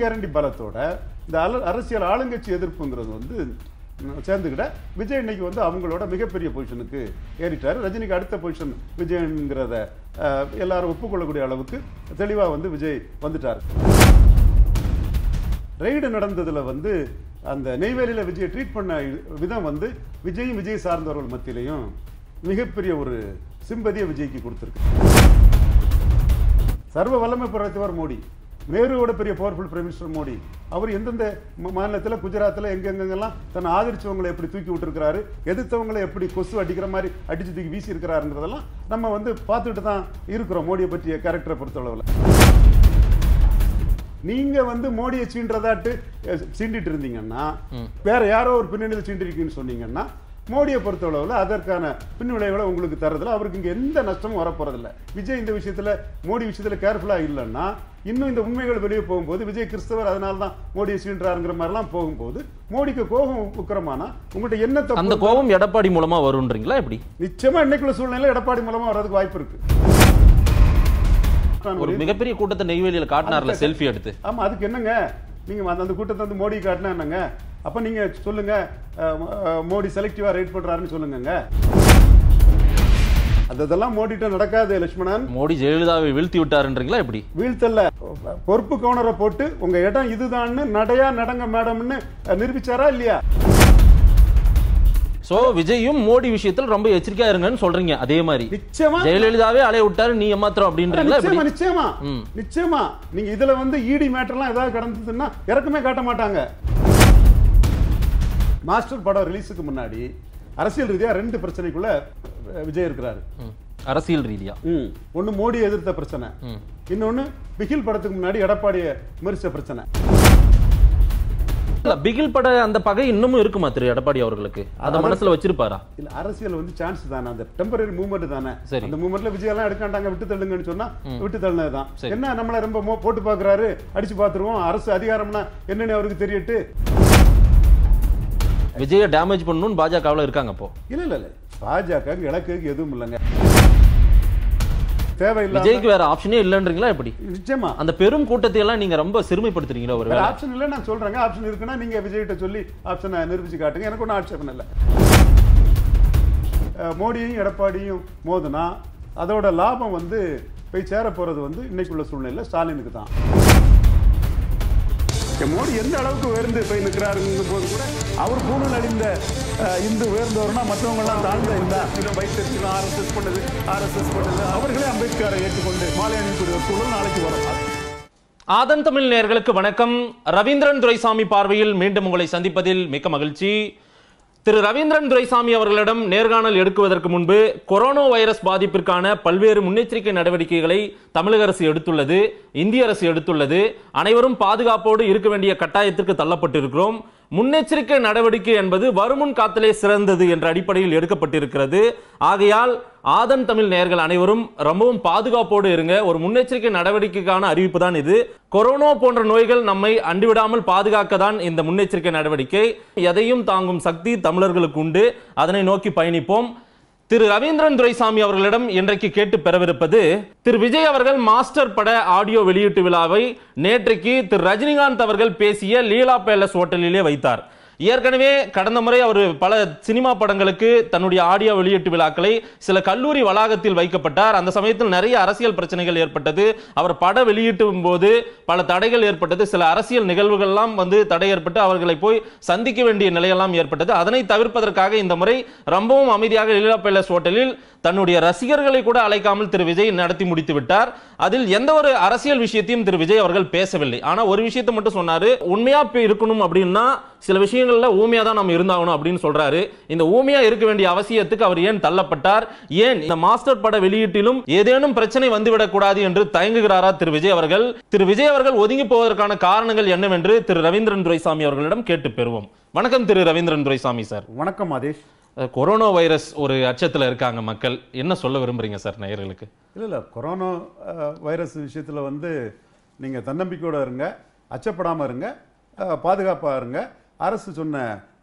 Guarantee பலத்தோட இந்த அரசியல் ஆளுங்கட்சி எதிர்ப்புங்கிறது வந்து சேர்ந்துக்கிட்ட விஜய் இன்னைக்கு வந்து அவங்களோட மிகப்பெரிய பொசிஷனுக்கு ஏறிட்டார். ரஜினிக்கு அடுத்த பொசிஷன் விஜய்ங்கிறத எல்லாரும் ஒப்புக்கொள்ளக்கூடிய அளவுக்கு தெளிவாக வந்து விஜய் வந்துட்டார். ரெய்டு நடந்ததில் வந்து அந்த நெய்வேலியில் விஜயை ட்ரீட் பண்ண விதம் வந்து விஜயும் விஜய் சார்ந்தவர்கள் மத்தியிலையும் மிகப்பெரிய ஒரு சிம்பதியை விஜய்க்கு கொடுத்துருக்கு. சர்வ வல்லமை படைத்தவர் மோடி. நேருவோட பெரிய பவர்ஃபுல் பிரைம் மினிஸ்டர் மோடி. அவர் எந்தெந்த மாநிலத்துல குஜராத்தில் எங்கெங்கெல்லாம் தன்னை ஆதரிச்சவங்களை எப்படி தூக்கி விட்டுருக்கிறாரு எதிர்த்தவங்களை எப்படி கொசு அடிக்கிற மாதிரி அடிச்சு தூக்கி வீசி இருக்கிறாருங்கிறதெல்லாம் நம்ம வந்து பார்த்துட்டு தான் இருக்கிறோம் மோடியை பற்றிய கேரக்டரை பொறுத்தளவில். நீங்க வந்து மோடியை சீன்றதாட்டு சீண்டிட்டு இருந்தீங்கன்னா வேற யாரோ ஒரு பின்னணியில் சீண்டிருக்கீங்கன்னு சொன்னீங்கன்னா மோடியை பொறுத்தளவில் அதற்கான பின்விளைவுகளை உங்களுக்கு தரதில்ல அவருக்கு இங்க எந்த நஷ்டமும் வரப்போறதில்ல. விஜய் இந்த விஷயத்துல மோடி விஷயத்துல கேர்ஃபுல்லா இல்லைன்னா இன்னும் இந்த உண்மைகள் வெளியே போகும்போது விஜய் கிறிஸ்தவர் அதனால தான் மோடியை சீன்றாருங்கிற மாதிரிலாம் போகும்போது மோடிக்கு கோபம் உக்கிரமானா உங்கள்கிட்ட என்ன அந்த கோபம் எடப்பாடி மூலமா வரும்ன்றீங்களா எப்படி? நிச்சயமா இன்னைக்குள்ள சூழ்நிலை எடப்பாடி மூலமா வர்றதுக்கு வாய்ப்பு இருக்கு. ஒரு மிகப்பெரிய கூட்டத்தை நெய்வேலியில காட்டினார்ல செல்ஃபி எடுத்து. ஆமா அதுக்கு என்னங்க? நீங்க அந்த அந்த கூட்டத்தை வந்து மோடி காட்டினா என்னங்க? அப்ப நீங்க சொல்லுங்க அஹ், அஹ், மோடி செலக்டிவா ரைட் பண்றாருன்னு சொல்லுங்கங்க. அது இதெல்லாம் மோடிட்ட நடக்காது லட்சுமணன். மோடி ஜெயலலிதாவை வீழ்த்தி விட்டாருன்றீங்களா எப்படி? வீழ்த்தல்ல பொறுப்பு கவுனரை போட்டு உங்க இடம் இதுதான்னு நடையா நடங்க மேடம்னு நிரூபிச்சாரா இல்லையா? சோ விஜயும் மோடி விஷயத்தில் ரொம்ப எச்சரிக்கையா இருங்கன்னு சொல்றீங்க அதே மாதிரி. நிச்சயமா. ஜெயலலிதாவே அலைய விட்டாரு நீ ஏமாத்திரம் அப்படின்றீங்களா நிச்சயமா நிச்சயமா. நிச்சயமா. நீங்க இதுல வந்து இடி மேட்டர்லாம் ஏதாவது கடந்ததுன்னா இறக்கமே காட்ட மாட்டாங்க. மாஸ்டர் படம் ரிலீஸுக்கு முன்னாடி அரசியல் ரீதியா ரெண்டு பிரச்சனைக்குள்ள விஜய் இருக்கிறாரு. அரசியல் ரீதியா. ஒண்ணு மோடி எதிர்த்த பிரச்சனை. இன்னொன்னு பிகில் படத்துக்கு முன்னாடி எடப்பாடிய விமர்சித்த பிரச்சனை. இல்ல பிகில் பட அந்த பகை இன்னமும் இருக்குமா திரு எடப்பாடி அவர்களுக்கு? அத மனசுல வச்சிருப்பாரா? இல்ல அரசியல் வந்து சான்ஸ் தானே. அந்த டெம்பரரி மூவ்மெண்ட் தானே. சரி. அந்த மூவ்மெண்ட்ல விஜய் எல்லாம் எடுக்காண்டாங்க விட்டு தள்ளுங்கன்னு சொன்னா விட்டு தள்ளினதுதான். என்ன நம்மள ரொம்ப போட்டு பாக்குறாரு அடிச்சு பாத்துருவோம் அரசு அதிகாரம்னா என்னன்னு அவருக்கு தெரியட்டு. விஜய டேமேஜ் பண்ணணும்னு பாஜகவுல இருக்காங்க அப்போ. இல்ல இல்ல இல்ல. பாஜக இலக்கு எதுவும் இல்லைங்க. தேவையில்லாம விஜய்க்கு வேற ஆப்ஷனே இல்லன்றீங்களா எப்படி? நிச்சயமா. அந்த பெரும் கூட்டத்தை எல்லாம் நீங்க ரொம்ப சிறுமைப்படுத்துறீங்களா ஒரு ஆப்ஷன் இல்ல நான் சொல்றேங்க. ஆப்ஷன் இருக்குன்னா நீங்க விஜய்கிட்ட சொல்லி ஆப்ஷனை நிரூபிச்சு காட்டுங்க. எனக்கு ஒன்றும் ஆட்சேபம் இல்லை. மோடியும் எடப்பாடியும் மோதுனா அதோட லாபம் வந்து போய் சேர போறது வந்து இன்னைக்குள்ள சூழ்நிலை ஸ்டாலினுக்கு தான். மோடி எந்த அளவுக்கு உயர்ந்து போய் நிற்கிறாருங்கும் போது கூட அவர் பூமியில் அழிந்த இந்து உயர்ந்தவர்னா மற்றவங்க எல்லாம் தாழ்ந்த இந்த. இதை வைத்திருக்கணும் ஆர்எஸ்எஸ் பண்ணது ஆர்எஸ்எஸ் பண்ணது அவர்களே அம்பேத்கரை ஏற்றுக்கொண்டு மாலை அணிக்கூடிய சூழல் நாளைக்கு வரும். ஆதன் தமிழ் நேயர்களுக்கு வணக்கம். ரவீந்திரன் துரைசாமி பார்வையில் மீண்டும் உங்களை சந்திப்பதில் மிக்க மகிழ்ச்சி. திரு ரவீந்திரன் துரைசாமி அவர்களிடம் நேர்காணல் எடுக்குவதற்கு முன்பு கொரோனா வைரஸ் பாதிப்பிற்கான பல்வேறு முன்னெச்சரிக்கை நடவடிக்கைகளை தமிழக அரசு எடுத்துள்ளது இந்திய அரசு எடுத்துள்ளது. அனைவரும் பாதுகாப்போடு இருக்க வேண்டிய கட்டாயத்திற்கு தள்ளப்பட்டிருக்கிறோம். முன்னெச்சரிக்கை நடவடிக்கை என்பது வருமுன் காத்தலே சிறந்தது என்ற அடிப்படையில் எடுக்கப்பட்டிருக்கிறது. ஆகையால் ஆதன் தமிழ் நேர்கள் அனைவரும் ரொம்பவும் பாதுகாப்போடு இருங்க. ஒரு முன்னெச்சரிக்கை நடவடிக்கைக்கான அறிவிப்பு தான் இது. கொரோனா போன்ற நோய்கள் நம்மை அண்டிவிடாமல் பாதுகாக்க தான் இந்த முன்னெச்சரிக்கை நடவடிக்கை. எதையும் தாங்கும் சக்தி தமிழர்களுக்கு உண்டு. அதனை நோக்கி பயணிப்போம். திரு ரவீந்திரன் துரைசாமி அவர்களிடம் இன்றைக்கு கேட்டு பெறவிருப்பது திரு விஜய் அவர்கள் மாஸ்டர் பட ஆடியோ வெளியீட்டு விழாவை நேற்றைக்கு திரு ரஜினிகாந்த் அவர்கள் பேசிய லீலா பேலஸ் ஹோட்டலிலே வைத்தார். ஏற்கனவே கடந்த முறை அவர் பல சினிமா படங்களுக்கு தன்னுடைய ஆடியோ வெளியீட்டு விழாக்களை சில கல்லூரி வளாகத்தில் வைக்கப்பட்டார். அந்த சமயத்தில் நிறைய அரசியல் பிரச்சனைகள் ஏற்பட்டது. அவர் பட வெளியீட்டும் போது பல தடைகள் ஏற்பட்டது. சில அரசியல் நிகழ்வுகள்லாம் வந்து தடை ஏற்பட்டு அவர்களை போய் சந்திக்க வேண்டிய நிலையெல்லாம் ஏற்பட்டது. அதனை தவிர்ப்பதற்காக இந்த முறை ரொம்பவும் அமைதியாக லீலா பேலஸ் ஹோட்டலில் தன்னுடைய ரசிகர்களை கூட அழைக்காமல் திரு விஜய் நடத்தி முடித்து விட்டார். அதில் எந்த ஒரு அரசியல் விஷயத்தையும் திரு விஜய் அவர்கள் பேசவில்லை. ஆனால் ஒரு விஷயத்தை மட்டும் சொன்னார். உண்மையாக இருக்கணும் அப்படின்னா சில விஷயங்கள்ல ஊமையா தான் நம்ம இருந்தாகணும் அப்படின்னு சொல்றாரு. இந்த ஊமையா இருக்க வேண்டிய அவசியத்துக்கு அவர் ஏன் தள்ளப்பட்டார்? ஏன் இந்த மாஸ்டர் பட வெளியீட்டிலும் ஏதேனும் பிரச்சனை வந்துவிடக் கூடாது என்று தயங்குகிறாரா திரு விஜய் அவர்கள்? திரு விஜய் அவர்கள் ஒதுங்கி போவதற்கான காரணங்கள் என்னவென்று திரு ரவீந்திரன் துரைசாமி அவர்களிடம் கேட்டு பெறுவோம். வணக்கம் திரு ரவீந்திரன் துரைசாமி சார். வணக்கம் அஹ் கொரோனா வைரஸ் ஒரு அச்சத்துல இருக்காங்க மக்கள். என்ன சொல்ல விரும்புறீங்க சார் நேயர்களுக்கு? இல்லை இல்லை. கொரோனா வைரஸ் விஷயத்தில் வந்து நீங்கள் தன்னம்பிக்கையோட இருங்க அச்சப்படாமல் இருங்க அஹ், பாதுகாப்பா இருங்க. அரசு சொன்ன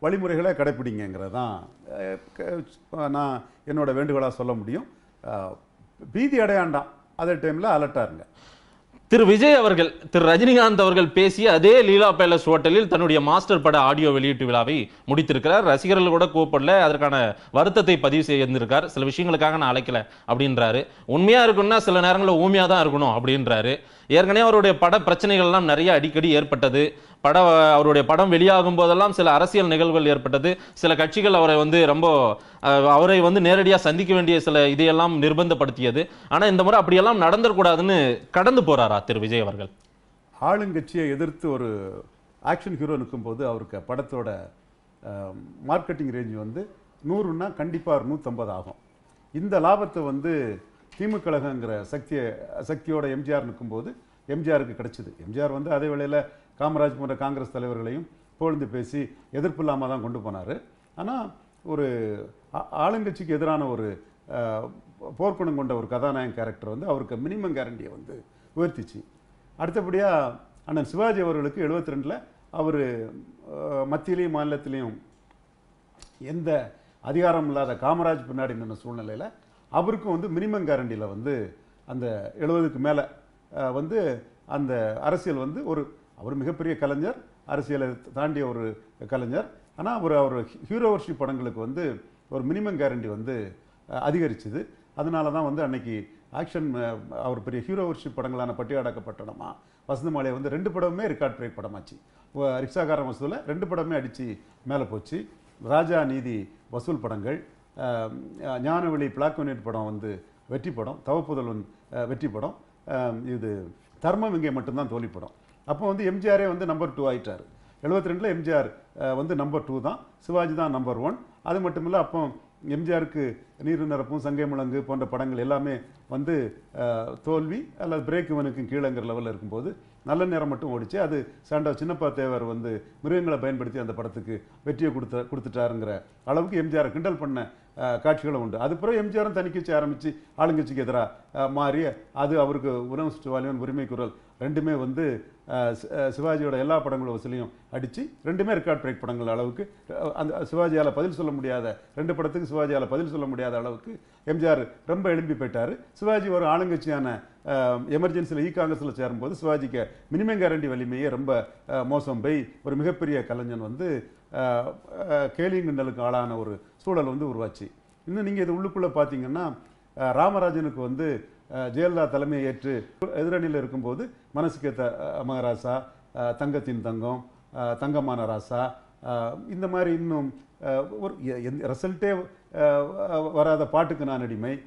வழிமுறைகளை கடைப்பிடிங்கிறது தான் நான் என்னோட வேண்டுகோளாக சொல்ல முடியும். பீதி அடையாண்டாம். அதே டைமில் அலர்ட்டாக இருங்க. திரு விஜய் அவர்கள் திரு ரஜினிகாந்த் அவர்கள் பேசிய அதே லீலா பேலஸ் ஹோட்டலில் தன்னுடைய மாஸ்டர் பட ஆடியோ வெளியீட்டு விழாவை முடித்திருக்கிறார். ரசிகர்கள் கூட கூப்பிடல அதற்கான வருத்தத்தை பதிவு செய்திருக்கார் சில விஷயங்களுக்காக நான் அழைக்கல அப்படின்றாரு. உண்மையா இருக்கணும்னா சில நேரங்களில் ஊமையாக தான் இருக்கணும் அப்படின்றாரு. ஏற்கனவே அவருடைய பட பிரச்சனைகள்லாம் நிறைய அடிக்கடி ஏற்பட்டது. பட அவருடைய படம் வெளியாகும் போதெல்லாம் சில அரசியல் நிகழ்வுகள் ஏற்பட்டது. சில கட்சிகள் அவரை வந்து ரொம்ப அவரை வந்து நேரடியாக சந்திக்க வேண்டிய சில இதையெல்லாம் நிர்பந்தப்படுத்தியது. ஆனால் இந்த முறை அப்படியெல்லாம் நடந்துடக்கூடாதுன்னு கடந்து போறாரா திரு. விஜய் அவர்கள்? ஆளுங்கட்சியை எதிர்த்து ஒரு ஆக்ஷன் ஹீரோ நிற்கும்போது அவருக்கு படத்தோட மார்க்கெட்டிங் ரேஞ்ச் வந்து நூறுன்னா கண்டிப்பாக நூற்றம்பது ஆகும். இந்த லாபத்தை வந்து திமுக கழகங்கிற சக்தியை சக்தியோட எம்ஜிஆர் நிற்கும்போது எம்ஜிஆருக்கு கிடைச்சிது. எம்ஜிஆர் வந்து அதே வேளையில் காமராஜ் போன்ற காங்கிரஸ் தலைவர்களையும் புகழ்ந்து பேசி எதிர்ப்பு இல்லாமல் தான் கொண்டு போனார். ஆனால் ஒரு ஆ- ஆளுங்கட்சிக்கு எதிரான ஒரு போர்க்குணம் கொண்ட ஒரு கதாநாயகன் கேரக்டர் வந்து அவருக்கு மினிமம் கேரண்டியை வந்து உயர்த்திச்சு. அடுத்தபடியாக அண்ணன் சிவாஜி அவர்களுக்கு எழுபத்தி ரெண்டில் அவர் மத்தியிலையும் மாநிலத்திலையும் எந்த அதிகாரம் இல்லாத காமராஜ் பின்னாடி நின்ற சூழ்நிலையில் அவருக்கும் வந்து மினிமம் கேரண்டியில் வந்து அந்த எழுபதுக்கு மேலே வந்து அந்த அரசியல் வந்து ஒரு அவர் மிகப்பெரிய கலைஞர் அரசியலை தாண்டிய ஒரு கலைஞர். ஆனால் அவர் அவர் ஹீரோவர்ஷிப் படங்களுக்கு வந்து ஒரு மினிமம் கேரண்டி வந்து அதிகரிச்சுது. அதனால தான் வந்து அன்னைக்கு ஆக்ஷன் அவர் பெரிய ஹீரோவர்ஷிப் படங்களான பட்டியாடாக்கப்பட்டனமா வசந்த மாலை வந்து ரெண்டு படமுமே ரெக்கார்ட் பிரேக் படமாச்சு. ஒ- ரிக்ஷாக்காரன் வசூலில் ரெண்டு படமே அடித்து மேலே போச்சு. ராஜா நீதி வசூல் படங்கள் ஞானவெளி பிளாக் யூனிட் படம் வந்து வெற்றி படம் தவப்புதல்வன் வெற்றி படம். இது தர்மம் இங்கே மட்டும்தான் தோல்வி படம். அப்போ வந்து எம்ஜிஆரே வந்து நம்பர் டூ ஆகிட்டார் எழுபத்தி ரெண்டில் எம்ஜிஆர் வந்து நம்பர் டூ தான். சிவாஜி தான் நம்பர் ஒன் அது மட்டும் இல்லை அப்போ எம்ஜிஆருக்கு நீர் நிரப்பும் சங்கை முழங்கு போன்ற படங்கள் எல்லாமே வந்து தோல்வி அல்லது பிரேக் இவனுக்கும் கீழங்கிற லெவலில் இருக்கும்போது நல்ல நேரம் மட்டும் ஓடிச்சு அது சாண்டா சின்னப்பா தேவர் வந்து மிருகங்களை பயன்படுத்தி அந்த படத்துக்கு வெற்றியை கொடுத்த கொடுத்துட்டாருங்கிற அளவுக்கு எம்ஜிஆரை கிண்டல் பண்ண காட்சிகளும் உண்டு. அது பிறகு எம்ஜிஆரும் தனிக்கட்சி ஆரம்பித்து ஆளுங்கட்சிக்கு எதிராக மாறி அது அவருக்கு உணவு சுற்றுவாலியன் உரிமை குரல் ரெண்டுமே வந்து சிவாஜியோட எல்லா படங்களோட வசூலையும் அடித்து ரெண்டுமே ரெக்கார்ட் பிரேக் படங்கள் அளவுக்கு அந்த சிவாஜியால் பதில் சொல்ல முடியாத ரெண்டு படத்துக்கு சிவாஜியால் பதில் சொல்ல முடியாத அளவுக்கு எம்ஜிஆர் ரொம்ப எழும்பி போயிட்டார். சிவாஜி ஒரு ஆளுங்கட்சியான எமர்ஜென்சியில் இ காங்கிரஸில் சேரும்போது சிவாஜிக்கு மினிமம் கேரண்டி வலிமையே ரொம்ப மோசம். போய் ஒரு மிகப்பெரிய கலைஞன் வந்து அஹ், கேலி கிண்டலுக்கு ஆளான ஒரு சூழல் வந்து உருவாச்சு. இன்னும் நீங்கள் இது உள்ளுக்குள்ளே பார்த்தீங்கன்னா ராமராஜனுக்கு வந்து ஜெயலலிதா தலைமையை ஏற்று எதிரணியில் இருக்கும்போது மனசுக்கேத்த மகராசா தங்கத்தின் தங்கம் தங்கமான ராசா இந்த மாதிரி இன்னும் ஒரு ரிசல்ட்டே வராத பாட்டுக்கு நான் அடிமை.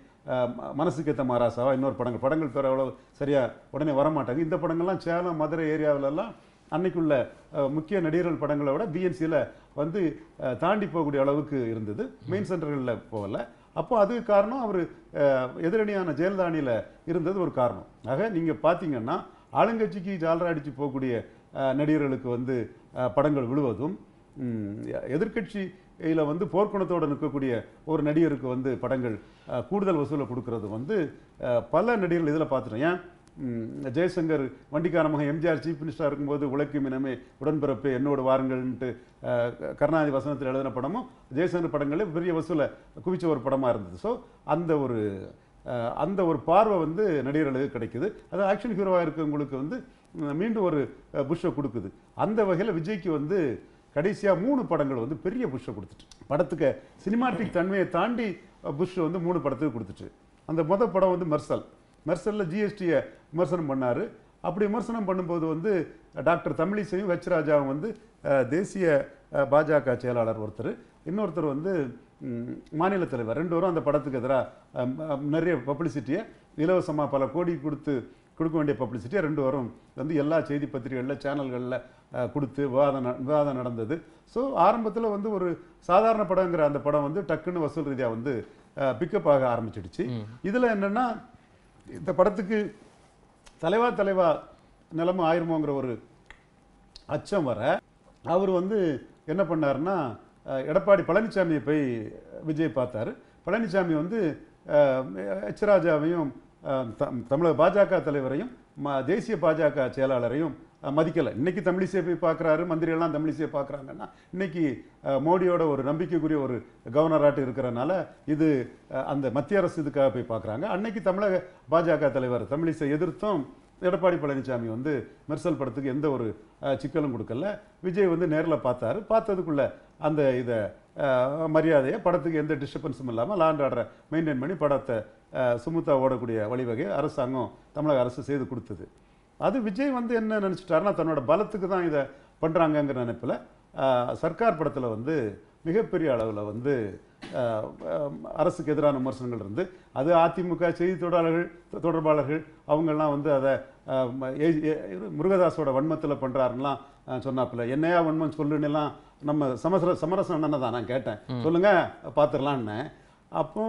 மனசுக்கேற்ற ம- மகாராசாவா இன்னொரு படங்கள். படங்கள் பேர் அவ்வளோ சரியாக உடனே வரமாட்டாங்க. இந்த படங்கள்லாம் சேலம் மதுரை ஏரியாவிலெல்லாம் அன்னைக்குள்ள முக்கிய நடிகர்கள் படங்களை விட பிஎன்சியில் வந்து தாண்டி போகக்கூடிய அளவுக்கு இருந்தது. மெயின் சென்டர்களில் போகல. அப்போ அதுக்கு காரணம் அவர் எதிரணியான ஜெயலலிதானியில் இருந்தது ஒரு காரணம். ஆக நீங்கள் பார்த்தீங்கன்னா ஆளுங்கட்சிக்கு ஜாலரா அடித்து போகக்கூடிய நடிகர்களுக்கு வந்து படங்கள் விழுவதும் எதிர்கட்சியில் வந்து போர்க்குணத்தோடு நிற்கக்கூடிய ஒரு நடிகருக்கு வந்து படங்கள் கூடுதல் வசூலை கொடுக்கறது வந்து பல நடிகர்கள் இதில் பார்த்துட்டோம் ஏன்? ஜெயசங்கர் வண்டிக்கார மகன் எம்ஜிஆர் சீஃப் மினிஸ்டராக இருக்கும்போது உழைக்கும் இனமே உடன்பிறப்பு என்னோட வாருங்கள்ன்ட்டு கருணாநிதி வசனத்தில் எழுதின படமும் ஜெயசங்கர் படங்களே பெரிய வசூலை குவிச்ச ஒரு படமாக இருந்தது. ஸோ அந்த ஒரு அந்த ஒரு பார்வை வந்து நடிகர்களுக்கு கிடைக்குது. அது ஆக்ஷன் ஹீரோவாக இருக்கவங்களுக்கு வந்து மீண்டும் ஒரு புஷ்ஷை கொடுக்குது. அந்த வகையில் விஜய்க்கு வந்து கடைசியாக மூணு படங்கள் வந்து பெரிய புஷ்ஷை கொடுத்துட்டு படத்துக்கு சினிமாட்டிக் தன்மையை தாண்டி புஷ் வந்து மூணு படத்துக்கு கொடுத்துட்டு அந்த மொதல் படம் வந்து மெர்சல் மெர்சலில் ஜிஎஸ்டியை விமர்சனம் பண்ணார். அப்படி விமர்சனம் பண்ணும்போது வந்து டாக்டர் தமிழிசையும் வெச் ராஜாவும் வந்து தேசிய பாஜக செயலாளர் ஒருத்தர். இன்னொருத்தர் வந்து மாநில தலைவர். ரெண்டு பேரும் அந்த படத்துக்கு எதிராக நிறைய பப்ளிசிட்டியை இலவசமாக பல கோடி கொடுத்து கொடுக்க வேண்டிய பப்ளிசிட்டியை ரெண்டு பேரும் வந்து எல்லா செய்தி பத்திரிகைகளில் சேனல்களில் கொடுத்து விவாதம் விவாதம் நடந்தது. ஸோ ஆரம்பத்தில் வந்து ஒரு சாதாரண படங்கிற அந்த படம் வந்து டக்குன்னு வசூல் ரீதியாக வந்து பிக்கப் ஆக ஆரம்பிச்சிடுச்சு. இதில் என்னன்னா இந்த படத்துக்கு தலைவா தலைவா நிலைமை ஆயிருமோங்கிற ஒரு அச்சம் வர அவர் வந்து என்ன பண்ணாருன்னா எடப்பாடி பழனிசாமியை போய் விஜய் பார்த்தாரு. பழனிசாமி வந்து அஹ், எச் ராஜாவையும் தமிழக பாஜக தலைவரையும் ம- தேசிய பாஜக செயலாளரையும் மதிக்கலை. இன்னைக்கு தமிழிசையை போய் பார்க்குறாரு மந்திரியெல்லாம் தமிழிசையை பார்க்குறாங்கன்னா இன்னைக்கு மோடியோட ஒரு நம்பிக்கைக்குரிய ஒரு கவர்னராட்டு இருக்கிறனால இது அந்த மத்திய அரசு இதுக்காக போய் பார்க்குறாங்க. அன்னைக்கு தமிழக பாஜக தலைவர் தமிழிசை எதிர்த்தும் எடப்பாடி பழனிசாமி வந்து மெர்சல் படத்துக்கு எந்த ஒரு சிக்கலும் கொடுக்கல. விஜய் வந்து நேரில் பார்த்தாரு. பார்த்ததுக்குள்ள அந்த இதை மரியாதையை படத்துக்கு எந்த டிஸ்டர்பன்ஸும் இல்லாமல் லாண்ட் ஆர்டரை மெயின்டைன் பண்ணி படத்தை சுமுத்தா ஓடக்கூடிய வழிவகை அரசாங்கம் தமிழக அரசு செய்து கொடுத்தது. அது விஜய் வந்து என்ன நினச்சிட்டாருன்னா தன்னோட பலத்துக்கு தான் இதை பண்ணுறாங்கங்கிற நினைப்பில் சர்க்கார் படத்தில் வந்து மிகப்பெரிய அளவில் வந்து அரசுக்கு எதிரான விமர்சனங்கள் இருந்து அது அதிமுக செய்தி தொடர்பாளர்கள் தொடர்பாளர்கள் அவங்கெல்லாம் வந்து அதை முருகதாஸோட வன்மத்தில் பண்ணுறாருலாம் சொன்னாப்புல. என்னையா வன்மம் சொல்லுன்னெல்லாம் நம்ம சமசர சமரசம் அண்ணனை தான் நான் கேட்டேன். சொல்லுங்க பார்த்துடலான்னு அப்போ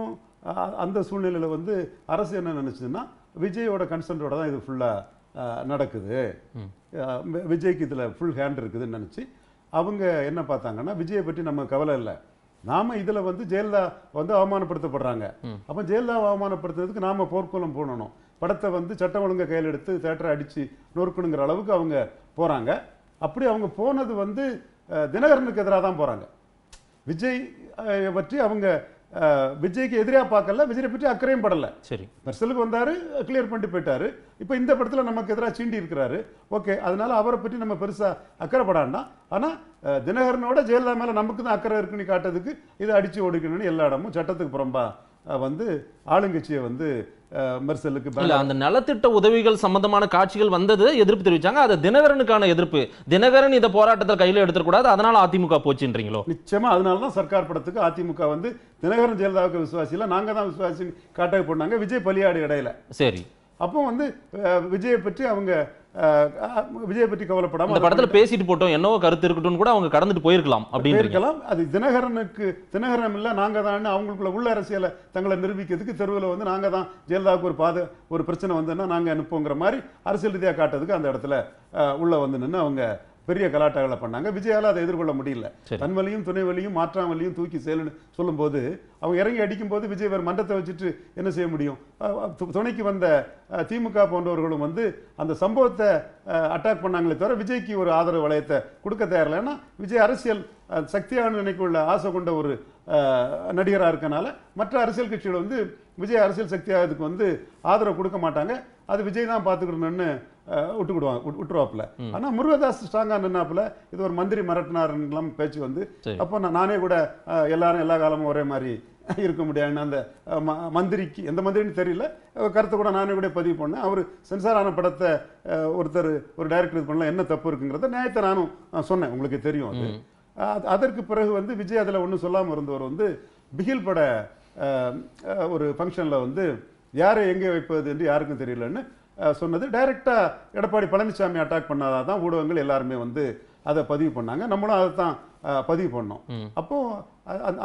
அந்த சூழ்நிலையில் வந்து அரசு என்ன நினைச்சதுன்னா விஜயோட கன்சென்ட்டோட தான் இது ஃபுல்லாக நடக்குது. விஜய்க்கு இதில் ஃபுல் ஹேண்ட் இருக்குதுன்னு நினச்சி அவங்க என்ன பார்த்தாங்கன்னா விஜயை பற்றி நம்ம கவலை இல்லை. நாம இதுல வந்து ஜெயலலிதா வந்து அவமானப்படுத்தப்படுறாங்க. அப்ப ஜெயலலிதா அவமானப்படுத்துறதுக்கு நாம போர்க்குளம் போடணும் படத்தை வந்து சட்டம் ஒழுங்கை கையில் எடுத்து தேட்டரை அடிச்சு நொறுக்கணுங்கிற அளவுக்கு அவங்க போறாங்க. அப்படி அவங்க போனது வந்து தினகரனுக்கு எதிராக தான் போறாங்க. விஜய் பற்றி அவங்க விஜய்க்கு எதிராக பார்க்கல விஜயை பற்றி அக்கறையும் படல. சரி. மெர்சலுக்கு வந்தாரு கிளியர் பண்ணிட்டு போயிட்டாரு. இப்போ இந்த படத்துல நமக்கு எதிராக சீண்டி இருக்கிறாரு. ஓகே அதனால அவரை பற்றி நம்ம பெருசா அக்கறைப்படாண்டா ஆனா அஹ், தினகரனோட ஜெயலலிதா மேல நமக்கு தான் அக்கறை இருக்குன்னு காட்டுறதுக்கு இதை அடிச்சு ஓடிக்கணும்னு எல்லா இடமும் சட்டத்துக்கு புறம்பா வந்து ஆளுங்கட்சியை வந்து மெர்சலுக்கு அந்த நலத்திட்ட உதவிகள் சம்பந்தமான காட்சிகள் வந்தது எதிர்ப்பு தெரிவிச்சாங்க. அது தினகரனுக்கான எதிர்ப்பு. தினகரன் இந்த போராட்டத்தில் கையில எடுத்துக்கூடாது அதனால அதிமுக போச்சுன்றீங்களோ? நிச்சயமா அதனால தான் சர்க்கார் படத்துக்கு அதிமுக வந்து தினகரன் ஜெயலலிதாவுக்கு விசுவாசி இல்லை நாங்க தான் விசுவாசி காட்ட போனாங்க. விஜய் பலியாடு இடையில. சரி. அப்போ வந்து விஜயை பற்றி அவங்க விஜயை பற்றி கவலைப்படாம இந்த படத்துல பேசிட்டு போட்டோம் என்னவோ கருத்து இருக்கட்டும் கூட அவங்க கடந்துட்டு போயிருக்கலாம் அப்படின்றீங்க. இருக்கலாம் அது தினகரனுக்கு தினகரன் இல்ல நாங்க தான் அவங்களுக்குள்ள உள்ள அரசியலை தங்களை நிரூபிக்கிறதுக்கு தெருவில் வந்து நாங்க தான் ஜெயலலிதாவுக்கு ஒரு பாத ஒரு பிரச்சனை வந்ததுன்னா நாங்க அனுப்புங்கிற மாதிரி அரசியல் ரீதியா காட்டுறதுக்கு அந்த இடத்துல உள்ள வந்து நின்று அவங்க பெரிய கலாட்டாகளை பண்ணாங்க. விஜயால அதை எதிர்கொள்ள முடியல. தன்வலியும் துணைவலியும் மாற்றாமலியும் தூக்கி செயலுன்னு சொல்லும்போது அவங்க இறங்கி அடிக்கும்போது விஜய் வேறு மன்றத்தை வச்சுட்டு என்ன செய்ய முடியும்? துணைக்கு வந்த திமுக போன்றவர்களும் வந்து அந்த சம்பவத்தை அட்டாக் பண்ணாங்களே தவிர விஜய்க்கு ஒரு ஆதரவு வளையத்தை கொடுக்க தயாரில்லை. ஏன்னா விஜய் அரசியல் சக்தியான நினைக்குள்ள ஆசை கொண்ட ஒரு நடிகராக இருக்கனால மற்ற அரசியல் கட்சிகள் வந்து விஜய் அரசியல் சக்தியாகிறதுக்கு வந்து ஆதரவு கொடுக்க மாட்டாங்க. அது விஜய் தான் பார்த்துக்கிடணும்னு விட்டுக்கிடுவாங்க விட்டு- விட்டுருவாப்புல. ஆனா முருகதாஸ் ஸ்ட்ராங்கா நின்னாப்புல இது ஒரு மந்திரி மிரட்டினாருலாம் பேச்சு வந்து. அப்போ நான் நானே கூட எல்லாரும் எல்லா காலமும் ஒரே மாதிரி இருக்க முடியாதுன்னு அந்த மந்திரிக்கு எந்த மந்திரின்னு தெரியல. கருத்தை கூட நானே கூட பதிவு பண்ணேன். அவர் சென்சார் ஆன படத்தை ஒருத்தர் ஒரு டைரக்டர் இது பண்ணலாம் என்ன தப்பு இருக்குங்கிறத நியாயத்தை நானும் சொன்னேன். உங்களுக்கு தெரியும் அது. அதற்கு பிறகு வந்து விஜய் அதில் ஒன்றும் சொல்லாமல் இருந்தவர் வந்து பிகில் பட ஒரு ஃபங்க்ஷனில் வந்து யாரை எங்கே வைப்பது என்று யாருக்கும் தெரியலன்னு சொன்னது. டைரக்டா எடப்பாடி பழனிசாமி அட்டாக் பண்ணாதான் தான் ஊடகங்கள் எல்லாருமே வந்து அதை பதிவு பண்ணாங்க. நம்மளும் அதை தான் பதிவு பண்ணோம். அப்போ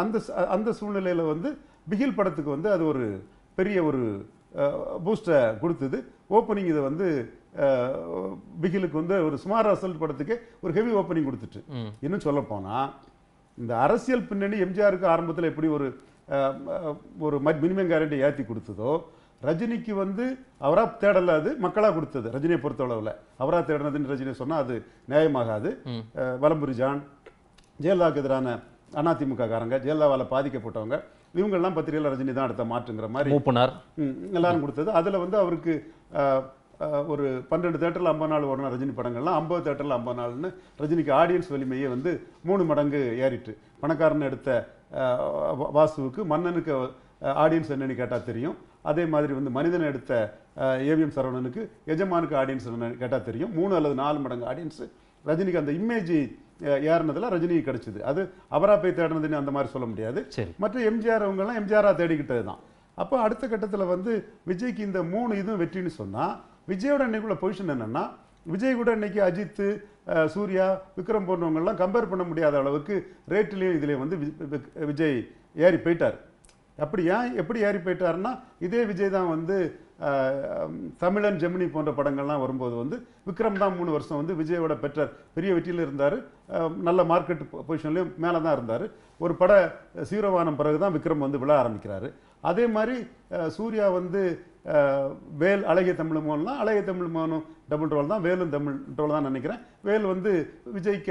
அந்த அந்த சூழ்நிலையில வந்து பிகில் படத்துக்கு வந்து அது ஒரு பெரிய ஒரு பூஸ்டை கொடுத்தது. ஓப்பனிங் இதை வந்து பிகிலுக்கு வந்து ஒரு சுமார் அசல் படத்துக்கு ஒரு ஹெவி ஓப்பனிங் கொடுத்துட்டு. இன்னும் சொல்ல போனா இந்த அரசியல் பின்னணி எம்ஜிஆருக்கு ஆரம்பத்தில் எப்படி ஒரு ஒரு மினிமம் கேரண்டி ஏற்றி கொடுத்ததோ ரஜினிக்கு வந்து அவரா தேடல அது மக்களா கொடுத்தது. ரஜினியை பொறுத்தளவுல. அவரா தேடினதுன்னு ரஜினி சொன்னா அது நியாயமாகாது. வலம்புரி ஜான் ஜெயலலிதாவுக்கு எதிரான அதிமுக காரங்க ஜெயலலிதாவால பாதிக்கப்பட்டவங்க இவங்கெல்லாம் பத்திரிகையில் ரஜினி தான் அடுத்த மாற்றுங்கிற மாதிரி மூப்பனார். எல்லாரும் கொடுத்தது. அதுல வந்து அவருக்கு ஒரு பன்னெண்டு தேட்டரில் ஐம்பது நாள் ஓடின ரஜினி படங்கள்லாம் ஐம்பது தேட்டரில் ஐம்பது நாள்னு ரஜினிக்கு ஆடியன்ஸ் வலிமையே வந்து மூணு மடங்கு ஏறிட்டு. பணக்காரன் எடுத்த வாசுவுக்கு மன்னனுக்கு ஆடியன்ஸ் என்னன்னு கேட்டா தெரியும். அதே மாதிரி வந்து மனிதன் எடுத்த ஏவிஎம் சரவணனுக்கு எஜமானுக்கு ஆடியன்ஸ் என்னன்னு கேட்டா தெரியும். மூணு அல்லது நாலு மடங்கு ஆடியன்ஸ் ரஜினிக்கு அந்த இமேஜ் ஏறினதுல ரஜினிக்கு கிடைச்சது. அது அவரா போய் தேடினதுன்னு அந்த மாதிரி சொல்ல முடியாது. சரி. மற்ற எம்ஜிஆர் அவங்கெல்லாம் எம்ஜிஆரா தேடிக்கிட்டது தான். அப்போ அடுத்த கட்டத்துல வந்து விஜய்க்கு இந்த மூணு இதுவும் வெற்றின்னு சொன்னா விஜயோட இன்னைக்குள்ள பொசிஷன் என்னன்னா விஜய் கூட இன்னைக்கு அஜித் அஹ், சூர்யா விக்ரம் போன்றவங்க எல்லாம் கம்பேர் பண்ண முடியாத அளவுக்கு ரேட்லயும் இதுலயும் வந்து விஜய் ஏறி போயிட்டார். அப்படி ஏன் எப்படி ஏறி போயிட்டாருன்னா இதே விஜய் தான் வந்து தமிழன் ஜெமினி போன்ற படங்கள்லாம் வரும்போது வந்து விக்ரம் தான் மூணு வருஷம் வந்து விஜயோட பெற்ற பெரிய வெற்றியில் இருந்தார். நல்ல மார்க்கெட் பொசிஷன்லையும் மேலே தான் இருந்தார். ஒரு பட சீரவானம் பிறகு தான் விக்ரம் வந்து விழ ஆரம்பிக்கிறாரு. அதே மாதிரி சூர்யா வந்து வேல் அழகிய தமிழ் மோகன்லாம் அழகிய தமிழ் மோகனும் டபுள் ரோல் தான் வேலும் தமிழ் ரோல் தான் நினைக்கிறேன். வேல் வந்து விஜய்க்க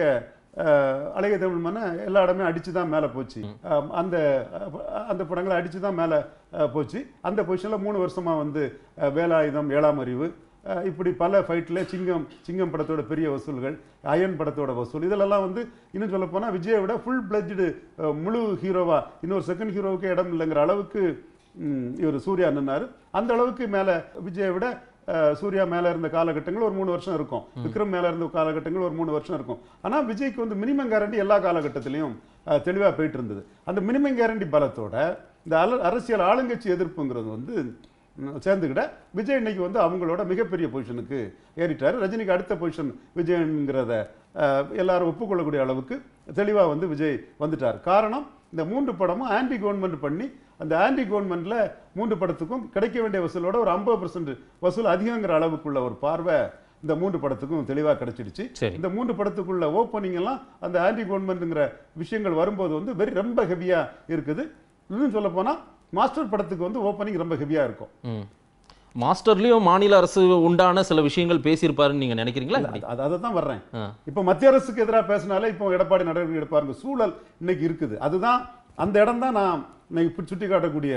அழகிய தமிழ் மன எல்லா இடமே அடிச்சு தான் மேலே போச்சு. அந்த அந்த படங்களை அடிச்சு தான் மேலே போச்சு. அந்த பொசிஷனில் மூணு வருஷமா வந்து வேலாயுதம் ஏழாம் அறிவு இப்படி பல ஃபைட்டில் சிங்கம் சிங்கம் படத்தோட பெரிய வசூல்கள் அயன் படத்தோட வசூல் இதிலெல்லாம் வந்து இன்னும் சொல்ல போனால் விஜயை விட ஃபுல் பிளட்ஜடு முழு ஹீரோவா இன்னொரு செகண்ட் ஹீரோவுக்கு இடம் இல்லைங்கிற அளவுக்கு இவர் சூர்யா நின்னாரு. அந்த அளவுக்கு மேலே விஜயை விட சூர்யா மேல இருந்த காலகட்டங்கள் ஒரு மூணு வருஷம் இருக்கும். விக்ரம் மேல இருந்த காலகட்டங்கள் ஒரு மூணு வருஷம் இருக்கும். ஆனா விஜய்க்கு வந்து மினிமம் கேரண்டி எல்லா காலகட்டத்திலையும் அஹ், தெளிவா போயிட்டு இருந்தது அந்த மினிமம் கேரண்டி பலத்தோட இந்த அரசியல் ஆளுங்கட்சி எதிர்ப்புங்கிறது வந்து சேர்ந்துக்கிட்ட விஜய் இன்னைக்கு வந்து அவங்களோட மிகப்பெரிய பொசிஷனுக்கு ஏறிட்டாரு. ரஜினிக்கு அடுத்த பொசிஷன் விஜய்ங்கிறத எல்லாரும் ஒப்புக்கொள்ளக்கூடிய அளவுக்கு தெளிவா வந்து விஜய் வந்துட்டார். காரணம் இந்த மூன்று படமும் ஆன்டி கவர்மெண்ட் பண்ணி அந்த ஆன்டி கவர்மெண்ட்ல மூன்று படத்துக்கும் கிடைக்க வேண்டிய வசூலோட ஒரு ஐம்பது வசூல் அதிகங்கிற அளவுக்குள்ள ஒரு பார்வை இந்த மூன்று படத்துக்கும் தெளிவா கிடைச்சிடுச்சு. இந்த மூன்று படத்துக்குள்ள ஓப்பனிங் எல்லாம் அந்த ஆன்டி கவர்மெண்ட்ங்கிற விஷயங்கள் வரும்போது வந்து வெரி ரொம்ப ஹெவியா இருக்குது இன்னும் சொல்ல போனா மாஸ்டர் படத்துக்கு வந்து ஓப்பனிங் ரொம்ப ஹெவியா இருக்கும். மாஸ்டர்லயும் மாநில அரசு உண்டான சில விஷயங்கள் பேசியிருப்பாருன்னு நீங்க நினைக்கிறீங்களா? அது அதை தான் வர்றேன். இப்போ மத்திய அரசுக்கு எதிராக பேசினாலே இப்போ எடப்பாடி நடவடிக்கை எடுப்பாருங்க சூழல் இன்னைக்கு இருக்குது அதுதான் அந்த இடம் தான் நான் இன்னைக்கு சுட்டி காட்டக்கூடிய.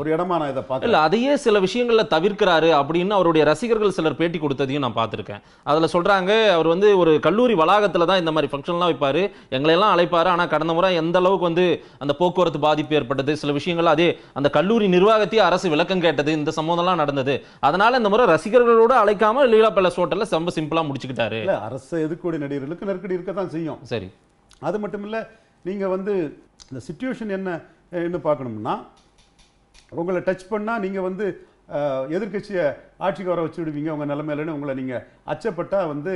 ஒரு இடமா நான் இதை பார்க்கறேன். இல்ல அதையே சில விஷயங்கள்ல தவிர்க்கிறாரு அப்படின்னு அவருடைய ரசிகர்கள் சிலர் பேட்டி கொடுத்ததையும் நான் பார்த்திருக்கேன். அதுல சொல்றாங்க அவர் வந்து ஒரு கல்லூரி வளாகத்துல தான் இந்த மாதிரி ஃபங்க்ஷன்லாம் வைப்பாரு. எங்களை எல்லாம் அழைப்பாரு ஆனா கடந்த முறை எந்த அளவுக்கு வந்து அந்த போக்குவரத்து பாதிப்பு ஏற்பட்டது சில விஷயங்கள் அதே அந்த கல்லூரி நிர்வாகத்தையே அரசு விளக்கம் கேட்டது இந்த சம்பவம்லாம் நடந்தது. அதனால இந்த முறை ரசிகர்களோட அழைக்காம லீலா பேலஸ் ஹோட்டல்ல ரொம்ப சிம்பிளா முடிச்சுக்கிட்டாரு. அரசு எதிர்க்கூடிய நடிகர்களுக்கு நெருக்கடி இருக்கத்தான் செய்யும். சரி. அது மட்டும் இல்ல நீங்க வந்து இந்த சுச்சுவேஷன் என்ன என்ன பார்க்கணும்னா உங்களை டச் பண்ணால் நீங்கள் வந்து எதிர்கட்சியை எதிர்க்கட்சியை ஆட்சிக்கு வர வச்சு விடுவீங்க உங்கள் நிலைமையிலன்னு உங்களை நீங்கள் அச்சப்பட்டால் வந்து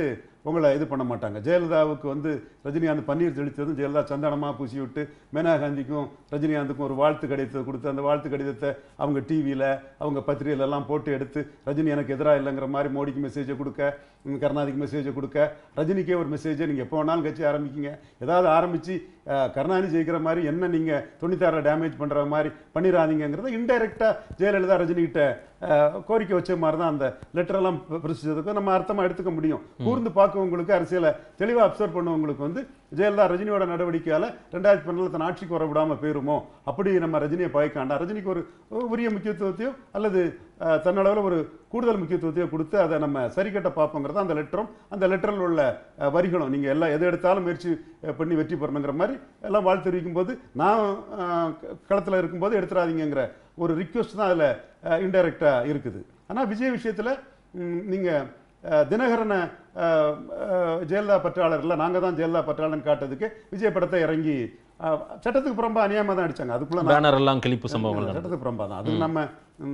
உங்களை இது பண்ண மாட்டாங்க. ஜெயலலிதாவுக்கு வந்து ரஜினிகாந்த் பன்னீர் தெளித்ததும் ஜெயலலிதா சந்தனமாக பூசி விட்டு மேனகா காந்திக்கும் ரஜினிகாந்துக்கும் ஒரு வாழ்த்து கடிதத்தை கொடுத்து அந்த வாழ்த்து கடிதத்தை அவங்க டிவியில் அவங்க பத்திரிகையிலெல்லாம் போட்டு எடுத்து ரஜினி எனக்கு எதிராக இல்லைங்கிற மாதிரி மோடிக்கு மெசேஜை கொடுக்க கருணாநிதிக்கு மெசேஜை கொடுக்க ரஜினிக்கே ஒரு மெசேஜை நீங்கள் எப்போ வேணாலும் கட்சி ஆரம்பிக்கிங்க. ஏதாவது ஆரம்பித்து கருணாநிதி ஜெயிக்கிற மாதிரி என்ன நீங்கள் தொண்ணூத்தாறில் டேமேஜ் பண்ணுற மாதிரி பண்ணிடாதீங்கிறத இன்டைரக்டா ஜெயலலிதா ரஜினிகிட்ட கோரிக்கை வச்ச மாதிரி தான் அந்த லெட்டர் எல்லாம் நம்ம அர்த்தமா எடுத்துக்க முடியும். கூர்ந்து பார்க்கவங்களுக்கு அரசியலை தெளிவா அப்சர்வ் பண்ணவங்களுக்கு வந்து ஜெயலலிதா ரஜினியோட நடவடிக்கையால் ரெண்டாயிரத்தி பன்னெண்டு தன் ஆட்சிக்கு வர விடாமல் போயிருமோ? அப்படி நம்ம ரஜினியை பயக்காண்டா? ரஜினிக்கு ஒரு உரிய முக்கியத்துவத்தையோ அல்லது தன்னளவில் ஒரு கூடுதல் முக்கியத்துவத்தையோ கொடுத்து அதை நம்ம சரி கட்ட பார்ப்போங்கிறத அந்த லெட்டரும் அந்த லெட்டரில் உள்ள வரிகளும் நீங்கள் எல்லாம் எது எடுத்தாலும் முயற்சி பண்ணி வெற்றி பெறணுங்கிற மாதிரி எல்லாம் வாழ்த்து தெரிவிக்கும் போது நான் களத்தில் இருக்கும்போது எடுத்துடாதீங்கிற ஒரு ரிக்வெஸ்ட் தான் அதில் இன்டைரக்டா இருக்குது. ஆனால் விஜய் விஷயத்தில் நீங்கள் தினகரனை ஜெயலலிதா பற்றாளர்ல நாங்கள் தான் ஜெயலலிதா பற்றாளர்னு காட்டுறதுக்கு விஜய் படத்தை இறங்கி சட்டத்துக்கு புறம்பா அநியாயமா தான் அடிச்சாங்க. அதுக்குள்ள பேனர் எல்லாம் கிளிப்பு சம்பவங்கள். சட்டத்துக்கு புறம்பா தான். அது நம்ம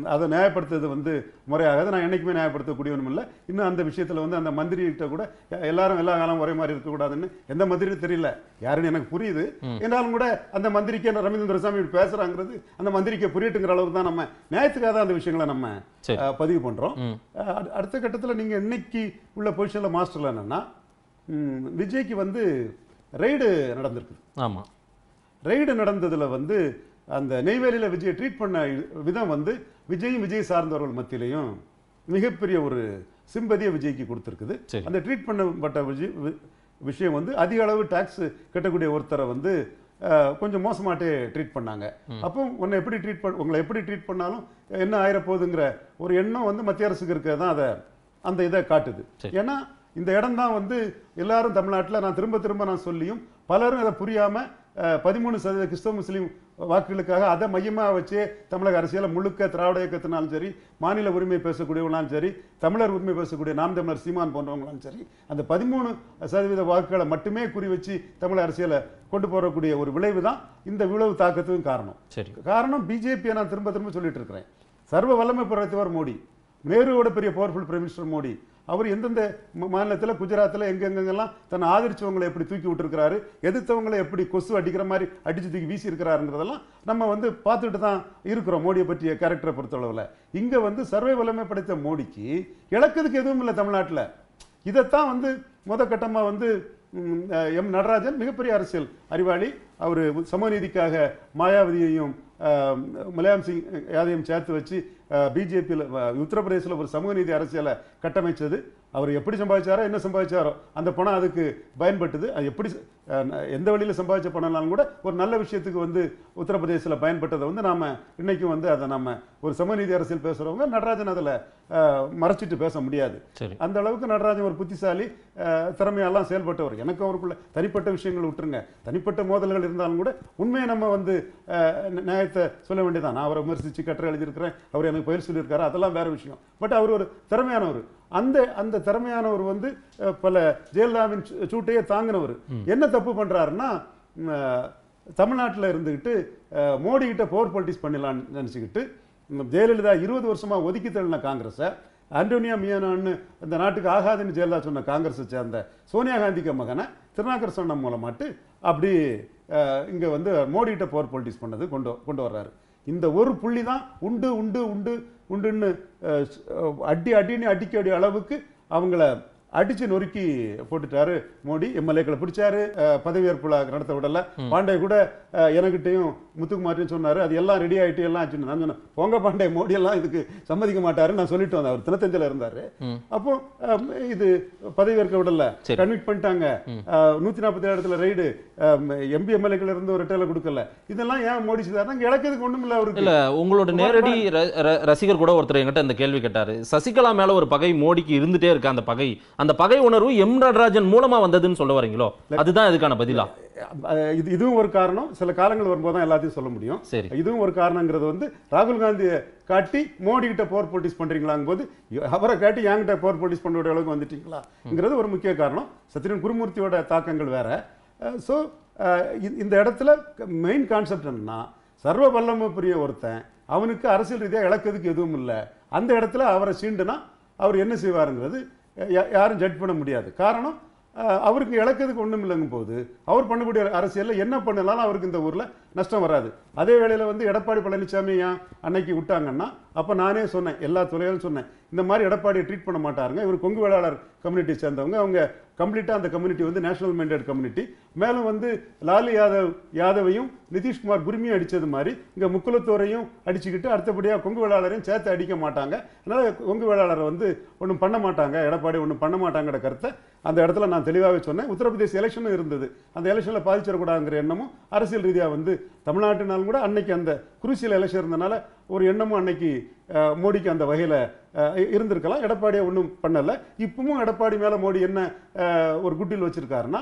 அதை நியாயப்படுத்துறது வந்து முறையாகாது நான் என்னைக்குமே நியாயப்படுத்தக்கூடியவனும் இல்லை. இன்னும் அந்த விஷயத்துல வந்து அந்த மந்திரி கிட்ட கூட எல்லாரும் எல்லா காலம் ஒரே மாதிரி இருக்கக்கூடாதுன்னு எந்த மந்திரி தெரியல. யாருன்னு எனக்கு புரியுது. என்றாலும் கூட அந்த மந்திரிக்கு ரவீந்திர சாமி இப்படி பேசுறாங்கிறது அந்த மந்திரிக்கு புரியட்டுங்கிற அளவுக்கு தான் நம்ம நியாயத்துக்காக தான் அந்த விஷயங்களை நம்ம பதிவு பண்றோம். ம். அஹ், அடு- அடுத்த கட்டத்துல நீங்க இன்னைக்கு உள்ள பொசிஷன்ல மாஸ்டர்ல என்னன்னா விஜய்க்கு வந்து ரெய்டு நடந்திருக்கு ஆமா. ரெய்டு நடந்ததுல வந்து அந்த நெய்வேலியில விஜயை ட்ரீட் பண்ண விதம் வந்து விஜயும் விஜய் சார்ந்தவர்கள் மத்தியிலையும் மிகப்பெரிய ஒரு சிம்பதியை விஜய்க்கு கொடுத்துருக்குது. அந்த ட்ரீட் பண்ணப்பட்ட விஜய் விஷயம் வந்து அதிக அளவு டாக்ஸ் கட்டக்கூடிய ஒருத்தரை வந்து கொஞ்சம் மோசமாட்டே ட்ரீட் பண்ணாங்க அப்போ உன்னை எப்படி ட்ரீட் பண்ண உங்களை எப்படி ட்ரீட் பண்ணாலும் என்ன ஆயிரப்போகுதுங்கிற ஒரு எண்ணம் வந்து மத்திய அரசுக்கு இருக்கிறது தான் அதை அந்த இதை காட்டுது. ஏன்னா இந்த இடம் தான் வந்து எல்லாரும் தமிழ்நாட்டில் நான் திரும்ப திரும்ப நான் சொல்லியும் பலரும் அதை புரியாம பதிமூணு சதவீத கிறிஸ்தவ முஸ்லீம் வாக்குகளுக்காக அதை மையமாக வச்சே தமிழக அரசியலை முழுக்க திராவிட இயக்கத்தினாலும் சரி மாநில உரிமை பேசக்கூடியவங்களாலும் சரி தமிழர் உரிமை பேசக்கூடிய நாம் தமிழர் சீமான் போன்றவங்களாலும் சரி அந்த பதிமூணு சதவீத வாக்குகளை மட்டுமே குறி வச்சு தமிழக அரசியலை கொண்டு போகக்கூடிய ஒரு விளைவு தான் இந்த விளைவு தாக்கத்துக்கும் காரணம். சரி. காரணம் பிஜேபியை நான் திரும்ப திரும்ப சொல்லிட்டு இருக்கிறேன். சர்வ வல்லமை படைத்தவர் மோடி. நேருவோட பெரிய பவர்ஃபுல் பிரைம் மினிஸ்டர் மோடி. அவர் எந்தெந்த மாநிலத்தில் குஜராத்தில் எங்கெங்கெல்லாம் தன்னை ஆதரிச்சவங்களை எப்படி தூக்கி விட்டுருக்கிறாரு எதிர்த்தவங்களை எப்படி கொசு அடிக்கிற மாதிரி அடித்து தூக்கி வீசி இருக்கிறாருங்கிறதெல்லாம் நம்ம வந்து பார்த்துட்டு தான் இருக்கிறோம் மோடியை பற்றிய கேரக்டரை பொறுத்தளவில். இங்கே வந்து சர்வ வல்லமை படைத்த மோடிக்கு இழக்கிறதுக்கு எதுவும் இல்லை தமிழ்நாட்டில். இதைத்தான் வந்து முத கட்டமாக வந்து எம் நடராஜன் மிகப்பெரிய அரசியல் அறிவாளி. அவர் சமநீதிக்காக மாயாவதியையும் முலாயம் சிங் யாதையும் சேர்த்து வச்சு பிஜேபியில் உத்தரப்பிரதேசில் ஒரு சமூக நீதி அரசியலை கட்டமைச்சது. அவர் எப்படி சம்பாதிச்சாரோ என்ன சம்பாதிச்சாரோ அந்த பணம் அதுக்கு பயன்பட்டது. அது எப்படி எந்த வழியில சம்பாதிச்ச பணம்னாலும் கூட ஒரு நல்ல விஷயத்துக்கு வந்து உத்தரப்பிரதேசத்தில் பயன்பட்டதை வந்து நாம இன்னைக்கும் வந்து அதை நாம ஒரு சமநீதி அரசியல் பேசுறவங்க நடராஜன் அதுல மறைச்சிட்டு பேச முடியாது. அந்த அளவுக்கு நடராஜன் ஒரு புத்திசாலி திறமையெல்லாம் செயல்பட்டவர். எனக்கு அவருக்குள்ள தனிப்பட்ட விஷயங்கள் விட்டுருங்க தனிப்பட்ட மோதல்கள் இருந்தாலும் கூட உண்மையை நம்ம வந்து நியாயத்தை சொல்ல வேண்டியதான் நான் அவரை விமர்சிச்சு கட்டுரை எழுதியிருக்கிறேன். அவர் எனக்கு பயிர் சொல்லியிருக்காரு. அதெல்லாம் வேற விஷயம். பட் அவர் ஒரு திறமையானவர். அந்த அந்த திறமையானவர் வந்து பல ஜெயலலிதாவின் சூட்டையே தாங்கினவர். என்ன தப்பு பண்றாருன்னா தமிழ்நாட்டில் இருந்துக்கிட்டு இருந்துகிட்டு மோடி கிட்ட போர் பொலிட்டிக்ஸ் பண்ணிடலாம்னு நினச்சிக்கிட்டு ஜெயலலிதா இருபது வருஷமா ஒதுக்கி தள்ளின காங்கிரஸை ஆண்டோனியா மியானான்னு இந்த நாட்டுக்கு ஆகாதுன்னு ஜெயலலிதா சொன்ன காங்கிரஸை சேர்ந்த சோனியா காந்திக்கு மகனை திருநாக்கர் சொன்ன மூலமாட்டு அப்படி இங்கே வந்து மோடிகிட்ட போர் பொலிட்டிக்ஸ் பண்ணது கொண்டு கொண்டு வர்றாரு. இந்த ஒரு புள்ளி தான் உண்டு உண்டு உண்டு உண்டுன்னு அடி அடின்னு அடிக்கடி அளவுக்கு அவங்கள அடிச்சு நொறுக்கி போட்டுட்டாரு. மோடி எம்எல்ஏக்களை பிடிச்சாரு. பதவியேற்பு நடத்த விடல. பாண்டே கூட எனக்கிட்டையும் முத்துக்குமார்ட்டையும் சொன்னாரு. அது எல்லாம் ரெடி ஆயிட்டு எல்லாம் ஆச்சுன்னு நான் சொன்னேன். போங்க பாண்டே மோடி எல்லாம் இதுக்கு சம்மதிக்க மாட்டாரு நான் சொல்லிட்டு வந்தேன். அவர் தினத்தஞ்சில இருந்தாரு. அப்போ இது பதவியேற்க விடல. சரி. கன்விட் பண்ணிட்டாங்க. நூத்தி நாற்பத்தி ஏழு இடத்துல ரைடு எம்பி எம்எல்ஏக்கள் இருந்து ஒரு டேல கொடுக்கல. இதெல்லாம் ஏன் மோடி இங்க இழக்கிறதுக்கு ஒண்ணும் இல்ல அவருக்கு. இல்ல உங்களோட நேரடி ரசிகர் கூட ஒருத்தர் என்கிட்ட இந்த கேள்வி கேட்டாரு. சசிகலா மேல ஒரு பகை மோடிக்கு இருந்துட்டே இருக்கு அந்த பகை. அந்த பகை உணர்வு எம் நடராஜன் மூலமா வந்ததுன்னு சொல்ல வரீங்களோ? அதுதான் இதுக்கான பதிலா? இது இதுவும் ஒரு காரணம். சில காலங்கள் வரும்போது தான் எல்லாத்தையும் சொல்ல முடியும். சரி. இதுவும் ஒரு காரணங்கிறது வந்து ராகுல் காந்தியை காட்டி மோடி கிட்ட போர் பொலிட்டிக்ஸ் பண்றீங்களாங்கும் போது அவரை காட்டி என்கிட்ட போர் பொலிட்டிக்ஸ் பண்ண அளவுக்கு வந்துட்டீங்களாங்கிறது ஒரு முக்கிய காரணம். சத்யன் குருமூர்த்தியோட தாக்கங்கள் வேற. ஸோ இந்த இடத்துல மெயின் கான்செப்ட் என்னன்னா சர்வ வல்லமை புரிய ஒருத்தன் அவனுக்கு அரசியல் ரீதியாக இழக்கிறதுக்கு எதுவும் இல்லை. அந்த இடத்துல அவரை சீண்டுனா அவர் என்ன செய்வாருங்கிறது யாரும் ஜட்ஜ் பண்ண முடியாது. காரணம் அவருக்கு இழக்கிறதுக்கு ஒன்றும் இல்லைங்கும் போது அவர் பண்ணக்கூடிய அரசியலில் என்ன பண்ணலாலும் அவருக்கு இந்த ஊரில் நஷ்டம் வராது. அதே வேளையில் வந்து எடப்பாடி பழனிசாமி ஏன் அன்னைக்கு விட்டாங்கன்னா அப்போ நானே சொன்னேன் எல்லா துறையிலும் சொன்னேன் இந்த மாதிரி எடப்பாடியை ட்ரீட் பண்ண மாட்டாருங்க. இவர் கொங்கு வேளாளர் கம்யூனிட்டி சேர்ந்தவங்க. அவங்க கம்ப்ளீட்டாக அந்த கம்யூனிட்டி வந்து நேஷனல் மைண்டட் கம்யூனிட்டி மேலும் வந்து லாலு யாதவ் யாதவையும் நிதிஷ்குமார் குருமியும் அடித்தது மாதிரி இங்கே முக்குலத்தோரையும் அடிச்சுக்கிட்டு அடுத்தபடியாக கொங்கு வேளாளரையும் சேர்த்து அடிக்க மாட்டாங்க. அதனால் கொங்கு வேளாளரை வந்து ஒன்றும் பண்ண மாட்டாங்க எடப்பாடி ஒன்றும் பண்ண மாட்டாங்கிற கருத்தை அந்த இடத்துல நான் தெளிவாகவே சொன்னேன். உத்தரப்பிரதேச எலெக்ஷனும் இருந்தது. அந்த எலெக்ஷன்ல பாதிச்சிடக்கூடாதுங்கிற எண்ணமும் அரசியல் ரீதியா வந்து தமிழ்நாட்டினாலும் கூட அன்னைக்கு அந்த குருசியல் எலெக்ஷன் இருந்தனால ஒரு எண்ணமும் அன்னைக்கு மோடிக்கு அந்த வகையில இருந்திருக்கலாம். எடப்பாடியை ஒன்றும் பண்ணல. இப்பவும் எடப்பாடி மேல மோடி என்ன ஒரு குட்டில் வச்சிருக்காருன்னா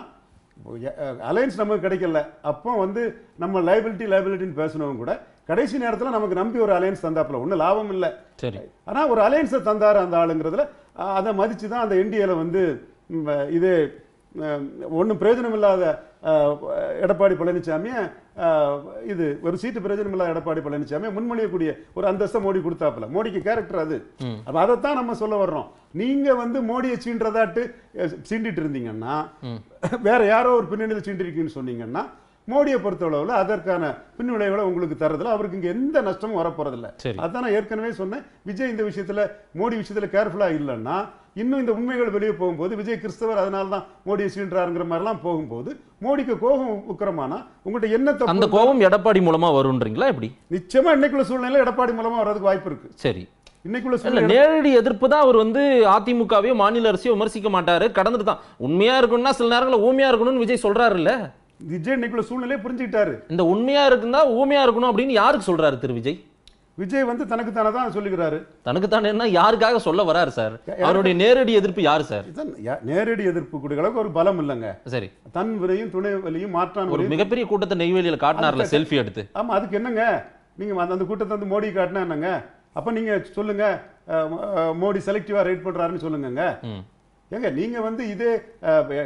அலையன்ஸ் நமக்கு கிடைக்கல. அப்போ வந்து நம்ம லைபிலிட்டி லைபிலிட்டின்னு பேசினவங்க கூட கடைசி நேரத்துல நமக்கு நம்பி ஒரு அலையன்ஸ் தந்தாப்புல. ஒன்றும் லாபம் இல்லை. சரி. ஆனா ஒரு அலையன்ஸை தந்தாரு அந்த ஆளுங்கிறதுல அதை மதிச்சு தான் அந்த என்டிஏல வந்து இது ஒன்றும் பிரயோஜனம் இல்லாத எடப்பாடி பழனிசாமியை இது ஒரு சீட்டு பிரயோஜனம் இல்லாத எடப்பாடி பழனிசாமியை முன்மொழியக்கூடிய ஒரு அந்தஸ்தை மோடி கொடுத்தாப்புல. மோடிக்கு கேரக்டர் அது. அப்ப அதைத்தான் நம்ம சொல்ல வர்றோம். நீங்க வந்து மோடியை சீன்றதாட்டு சீண்டிட்டு இருந்தீங்கன்னா வேற யாரோ ஒரு பின்னணியில் சீண்டிருக்கீங்கன்னு சொன்னீங்கன்னா மோடியை பொறுத்தளவுல அதற்கான பின்விளைவுகளை உங்களுக்கு தரதுல அவருக்கு இங்க எந்த நஷ்டமும் வரப்போறதில்ல. அதான் நான் ஏற்கனவே சொன்னேன். விஜய் இந்த விஷயத்துல மோடி விஷயத்துல கேர்ஃபுல்லா இல்லைன்னா இன்னும் இந்த உண்மைகள் வெளியே போகும்போது விஜய் கிறிஸ்தவர் அதனால தான் மோடியை சீன்றாருங்கிற மாதிரிலாம் போகும்போது மோடிக்கு கோபம் உக்கிரமானா உங்கள்கிட்ட என்ன அந்த கோபம் எடப்பாடி மூலமா வரும்ன்றீங்களா எப்படி? நிச்சயமா இன்னைக்குள்ள சூழ்நிலை எடப்பாடி மூலமா வர்றதுக்கு வாய்ப்பு இருக்கு. சரி. இன்னைக்குள்ள நேரடி எதிர்ப்பு தான் அவர் வந்து அதிமுகவையோ மாநில அரசையோ விமர்சிக்க மாட்டாரு. கடந்துட்டு தான். உண்மையா இருக்கணும்னா சில நேரங்களில் ஊமையா இருக்கணும்னு விஜய் சொல்றாரு இல்ல விஜய் இன்னைக்குள்ள சூழ்நிலையை புரிஞ்சுக்கிட்டாரு. இந்த உண்மையா இருக்குன்னா ஊமையா இருக்கணும் அப்படின்னு யாருக்கு சொல்றாரு திரு விஜய்? விஜய் வந்து தனக்கு தானே தான் சொல்லுகிறாரு தனக்கு தானே என்ன? யாருக்காக சொல்ல வராரு சார்? அவருடைய நேரடி எதிர்ப்பு யாரு சார்? நேரடி எதிர்ப்பு கூடிய அளவுக்கு ஒரு பலம் இல்லைங்க. சரி. தன் வினையும் துணை வலியும் மாற்றான் ஒரு மிகப்பெரிய கூட்டத்தை நெய்வேலியில காட்டினார்ல செல்ஃபி எடுத்து. ஆமா அதுக்கு என்னங்க? நீங்க அந்த கூட்டத்தை வந்து மோடி காட்டினா என்னங்க? அப்ப நீங்க சொல்லுங்க மோடி செலக்டிவா ரைட் பண்றாருன்னு சொல்லுங்கங்க. ம். ஏங்க நீங்க வந்து இதே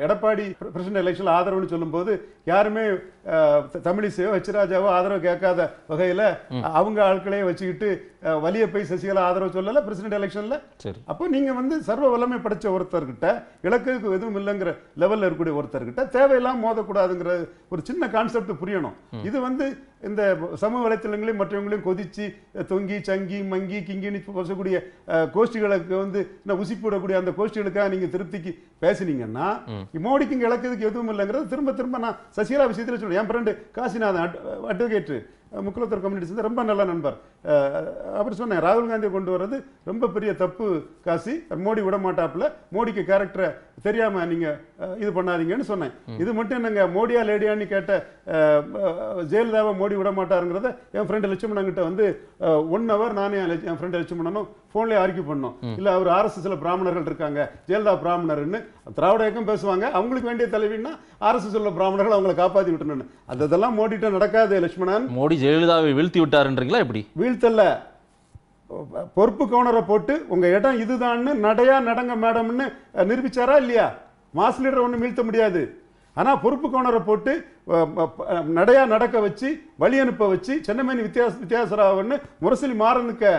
எடப்பாடி பிரசிடண்ட் எலெக்ஷன்ல ஆதரவுன்னு சொல்லும்போது யாருமே தமிழிசையோ ஹெச்ராஜாவோ ஆதரவு கேட்காத வகையில அவங்க ஆட்களையே வச்சுக்கிட்டு வலிய போய் சசிகலா ஆதரவு சொல்லல பிரசிடண்ட் எலெக்ஷன்ல சரி. அப்போ நீங்க வந்து சர்வ வல்லமை படைச்ச ஒருத்தர்கிட்ட இலக்குக்கு எதுவும் இல்லைங்கிற லெவல்ல இருக்கக்கூடிய ஒருத்தர்கிட்ட தேவையெல்லாம் மோதக்கூடாதுங்கிற ஒரு சின்ன கான்செப்ட் புரியணும். இது வந்து இந்த சமூக வலைத்தளங்களையும் மற்றவங்களையும் கொதிச்சு தொங்கி சங்கி மங்கி கிங்கின்னு பேசக்கூடிய கோஷ்டிகளுக்கு வந்து இன்னும் உசி போடக்கூடிய அந்த கோஷ்டிகளுக்காக நீங்க திருப்திக்கு பேசுனீங்கன்னா மோடிக்கு இங்க இழக்கிறதுக்கு எதுவும் இல்லைங்கிறது திரும்ப திரும்ப நான் சசிகலா விஷயத்துல சொல்றேன். என் ஃப்ரெண்டு காசிநாதன் அட்வொகேட் அஹ், முக்குலத்தர் கம்யூனிட்டி சேர்ந்த ரொம்ப நல்ல நண்பர். அவர் சொன்னேன் ராகுல் காந்தியை கொண்டு வர்றது ரொம்ப பெரிய தப்பு காசி. மோடி விட மாட்டாப்புல. மோடிக்கு கேரக்டரை தெரியாம நீங்க இது பண்ணாதீங்கன்னு சொன்னேன். இது மட்டும் என்னங்க மோடியா லேடியான்னு கேட்ட ஜெயலலிதாவை மோடி விட மாட்டாருங்கிறத என் ஃப்ரெண்டு லட்சுமணன் கிட்ட வந்து ஒன் ஹவர் நானே என் ஃப்ரெண்டு லட்சுமணனும் போன்லயே ஆர்கியூ பண்ணோம். இல்ல அவர் ஆர்எஸ்எஸ்ல பிராமணர்கள் இருக்காங்க ஜெயலலிதா பிராமணர்னு திராவிட இயக்கம் பேசுவாங்க. அவங்களுக்கு வேண்டிய தலைவின்னா ஆர்எஸ்எஸ் உள்ள பிராமணர்கள் அவங்களை காப்பாத்தி அது இதெல்லாம் மோடிட்ட நடக்காது லட்சுமணன். மோடி ஜெயலலிதாவை வீழ்த்தி விட்டாருன்றீங்களா எப்படி? வீழ்த்தல்ல பொறுப்பு கவுனரை போட்டு உங்க இடம் இதுதான்னு நடையா நடங்க மேடம்னு நிரூபிச்சாரா இல்லையா? மாஸ் லீடர் ஒன்றும் வீழ்த்த முடியாது. ஆனா பொறுப்பு கவுனரை போட்டு நடையா நடக்க வச்சு வழி அனுப்ப வச்சு சென்னமேனி வித்தியாச வித்தியாசராவன்னு முரசொலி மாறனுக்கு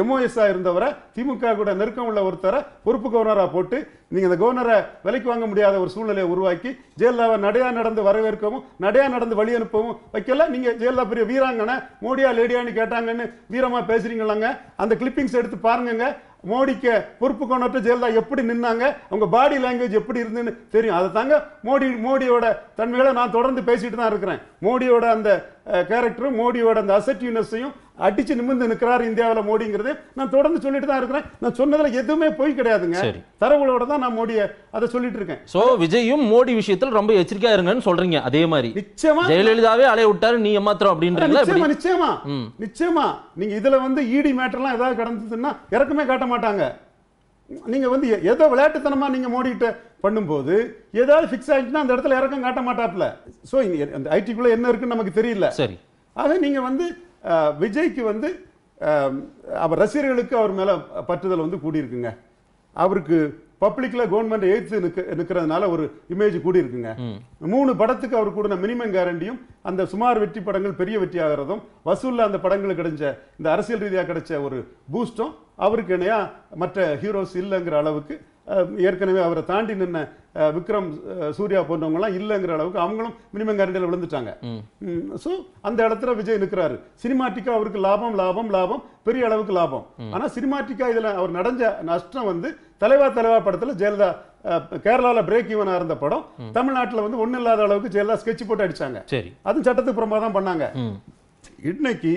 எம்ஓஎஸ்ஆ இருந்தவரை திமுக கூட நெருக்கம் உள்ள ஒருத்தரை பொறுப்பு கவர்னராக போட்டு நீங்கள் இந்த கவர்னரை விலைக்கு வாங்க முடியாத ஒரு சூழ்நிலையை உருவாக்கி ஜெயலலிதாவை நடையா நடந்து வரவேற்கவும் நடையா நடந்து வழி அனுப்பவும் வைக்கல. நீங்கள் ஜெயலலிதா பெரிய வீராங்கனை மோடியா லேடியான்னு கேட்டாங்கன்னு வீரமாக பேசுறீங்களாங்க. அந்த கிளிப்பிங்ஸ் எடுத்து பாருங்கங்க. மோடிக்கு பொறுப்பு கொண்டாட்ட ஜெயலலிதா எப்படி நின்னாங்க அவங்க பாடி லாங்குவேஜ் எப்படி இருந்துன்னு தெரியும். அதை தாங்க மோடி மோடியோட தன்மைகளை நான் தொடர்ந்து பேசிட்டு தான் இருக்கிறேன். மோடியோட அந்த கேரக்டரும் மோடியோட அந்த அசட்டிவ்னஸையும் அடிச்சு நிமிர்ந்து நிற்கிறார் இந்தியாவில் மோடிங்கிறது. நான் தொடர்ந்து சொல்லிட்டு தான் இருக்கிறேன். நான் சொன்னதுல எதுவுமே போய் கிடையாதுங்க. தரவுகளோட தான் நான் மோடியை அதை சொல்லிட்டு இருக்கேன். சோ விஜயும் மோடி விஷயத்துல ரொம்ப எச்சரிக்கையா இருங்கன்னு சொல்றீங்க அதே மாதிரி. நிச்சயமா. ஜெயலலிதாவே அலைய விட்டாரு நீ ஏமாத்திரம் அப்படின்றீங்களா எப்படி? நிச்சயமா நிச்சயமா. நிச்சயமா. நீங்க இதுல வந்து இடி மேட்டர்லாம் ஏதாவது கடந்ததுன்னா இறக்கமே காட்ட மாட்டாங்க. நீங்க வந்து ஏதோ விளையாட்டுத்தனமா நீங்க மோடிக்கிட்ட பண்ணும்போது ஏதாவது ஃபிக்ஸ் ஆயிடுச்சுன்னா அந்த இடத்துல இறக்கம் காட்ட மாட்டாப்ல சோ அந்த ஐடிக்குள்ள என்ன இருக்குன்னு நமக்கு தெரியல. சரி. ஆக நீங்க வந்து விஜய்க்கு வந்து அவர் ரசிகர்களுக்கு அவர் மேல பற்றுதல் வந்து கூடியிருக்குங்க. அவருக்கு பப்ளிக்ல கவர்மெண்ட் எய்த்து நிக்க நிக்கிறதுனால ஒரு இமேஜ் கூடியிருக்குங்க. மூணு படத்துக்கு அவர் கூட மினிமம் கேரண்டியும் அந்த சுமார் வெற்றி படங்கள் பெரிய வெற்றி ஆகிறதும் வசூல்ல அந்த படங்களுக்கு கிடைச்ச இந்த அரசியல் ரீதியா கிடைச்ச ஒரு பூஸ்டும் அவருக்கு இணையா மற்ற ஹீரோஸ் இல்லைங்கிற அளவுக்கு ஏற்கனவே அவரை தாண்டி நின்ன விக்ரம் சூர்யா போன்றவங்கலாம் இல்லைங்கிற அளவுக்கு அவங்களும் மினிமம் கேரண்டியில் விழுந்துட்டாங்க. ஸோ அந்த இடத்துல விஜய் நிற்கிறாரு சினிமாட்டிக்கா அவருக்கு லாபம் லாபம் லாபம் பெரிய அளவுக்கு லாபம். ஆனா சினிமாட்டிக்கா இதுல அவர் நடஞ்ச நஷ்டம் வந்து தலைவா தலைவா படத்துல ஜெயலலிதா அஹ், கேரளால பிரேக் ஈவனா இருந்த படம் தமிழ்நாட்டுல வந்து ஒண்ணும் இல்லாத அளவுக்கு ஜெயலலிதா ஸ்கெட்ச் போட்டு அடிச்சாங்க. சரி. அதுவும் சட்டத்துக்கு புறமா தான் பண்ணாங்க. இன்னைக்கு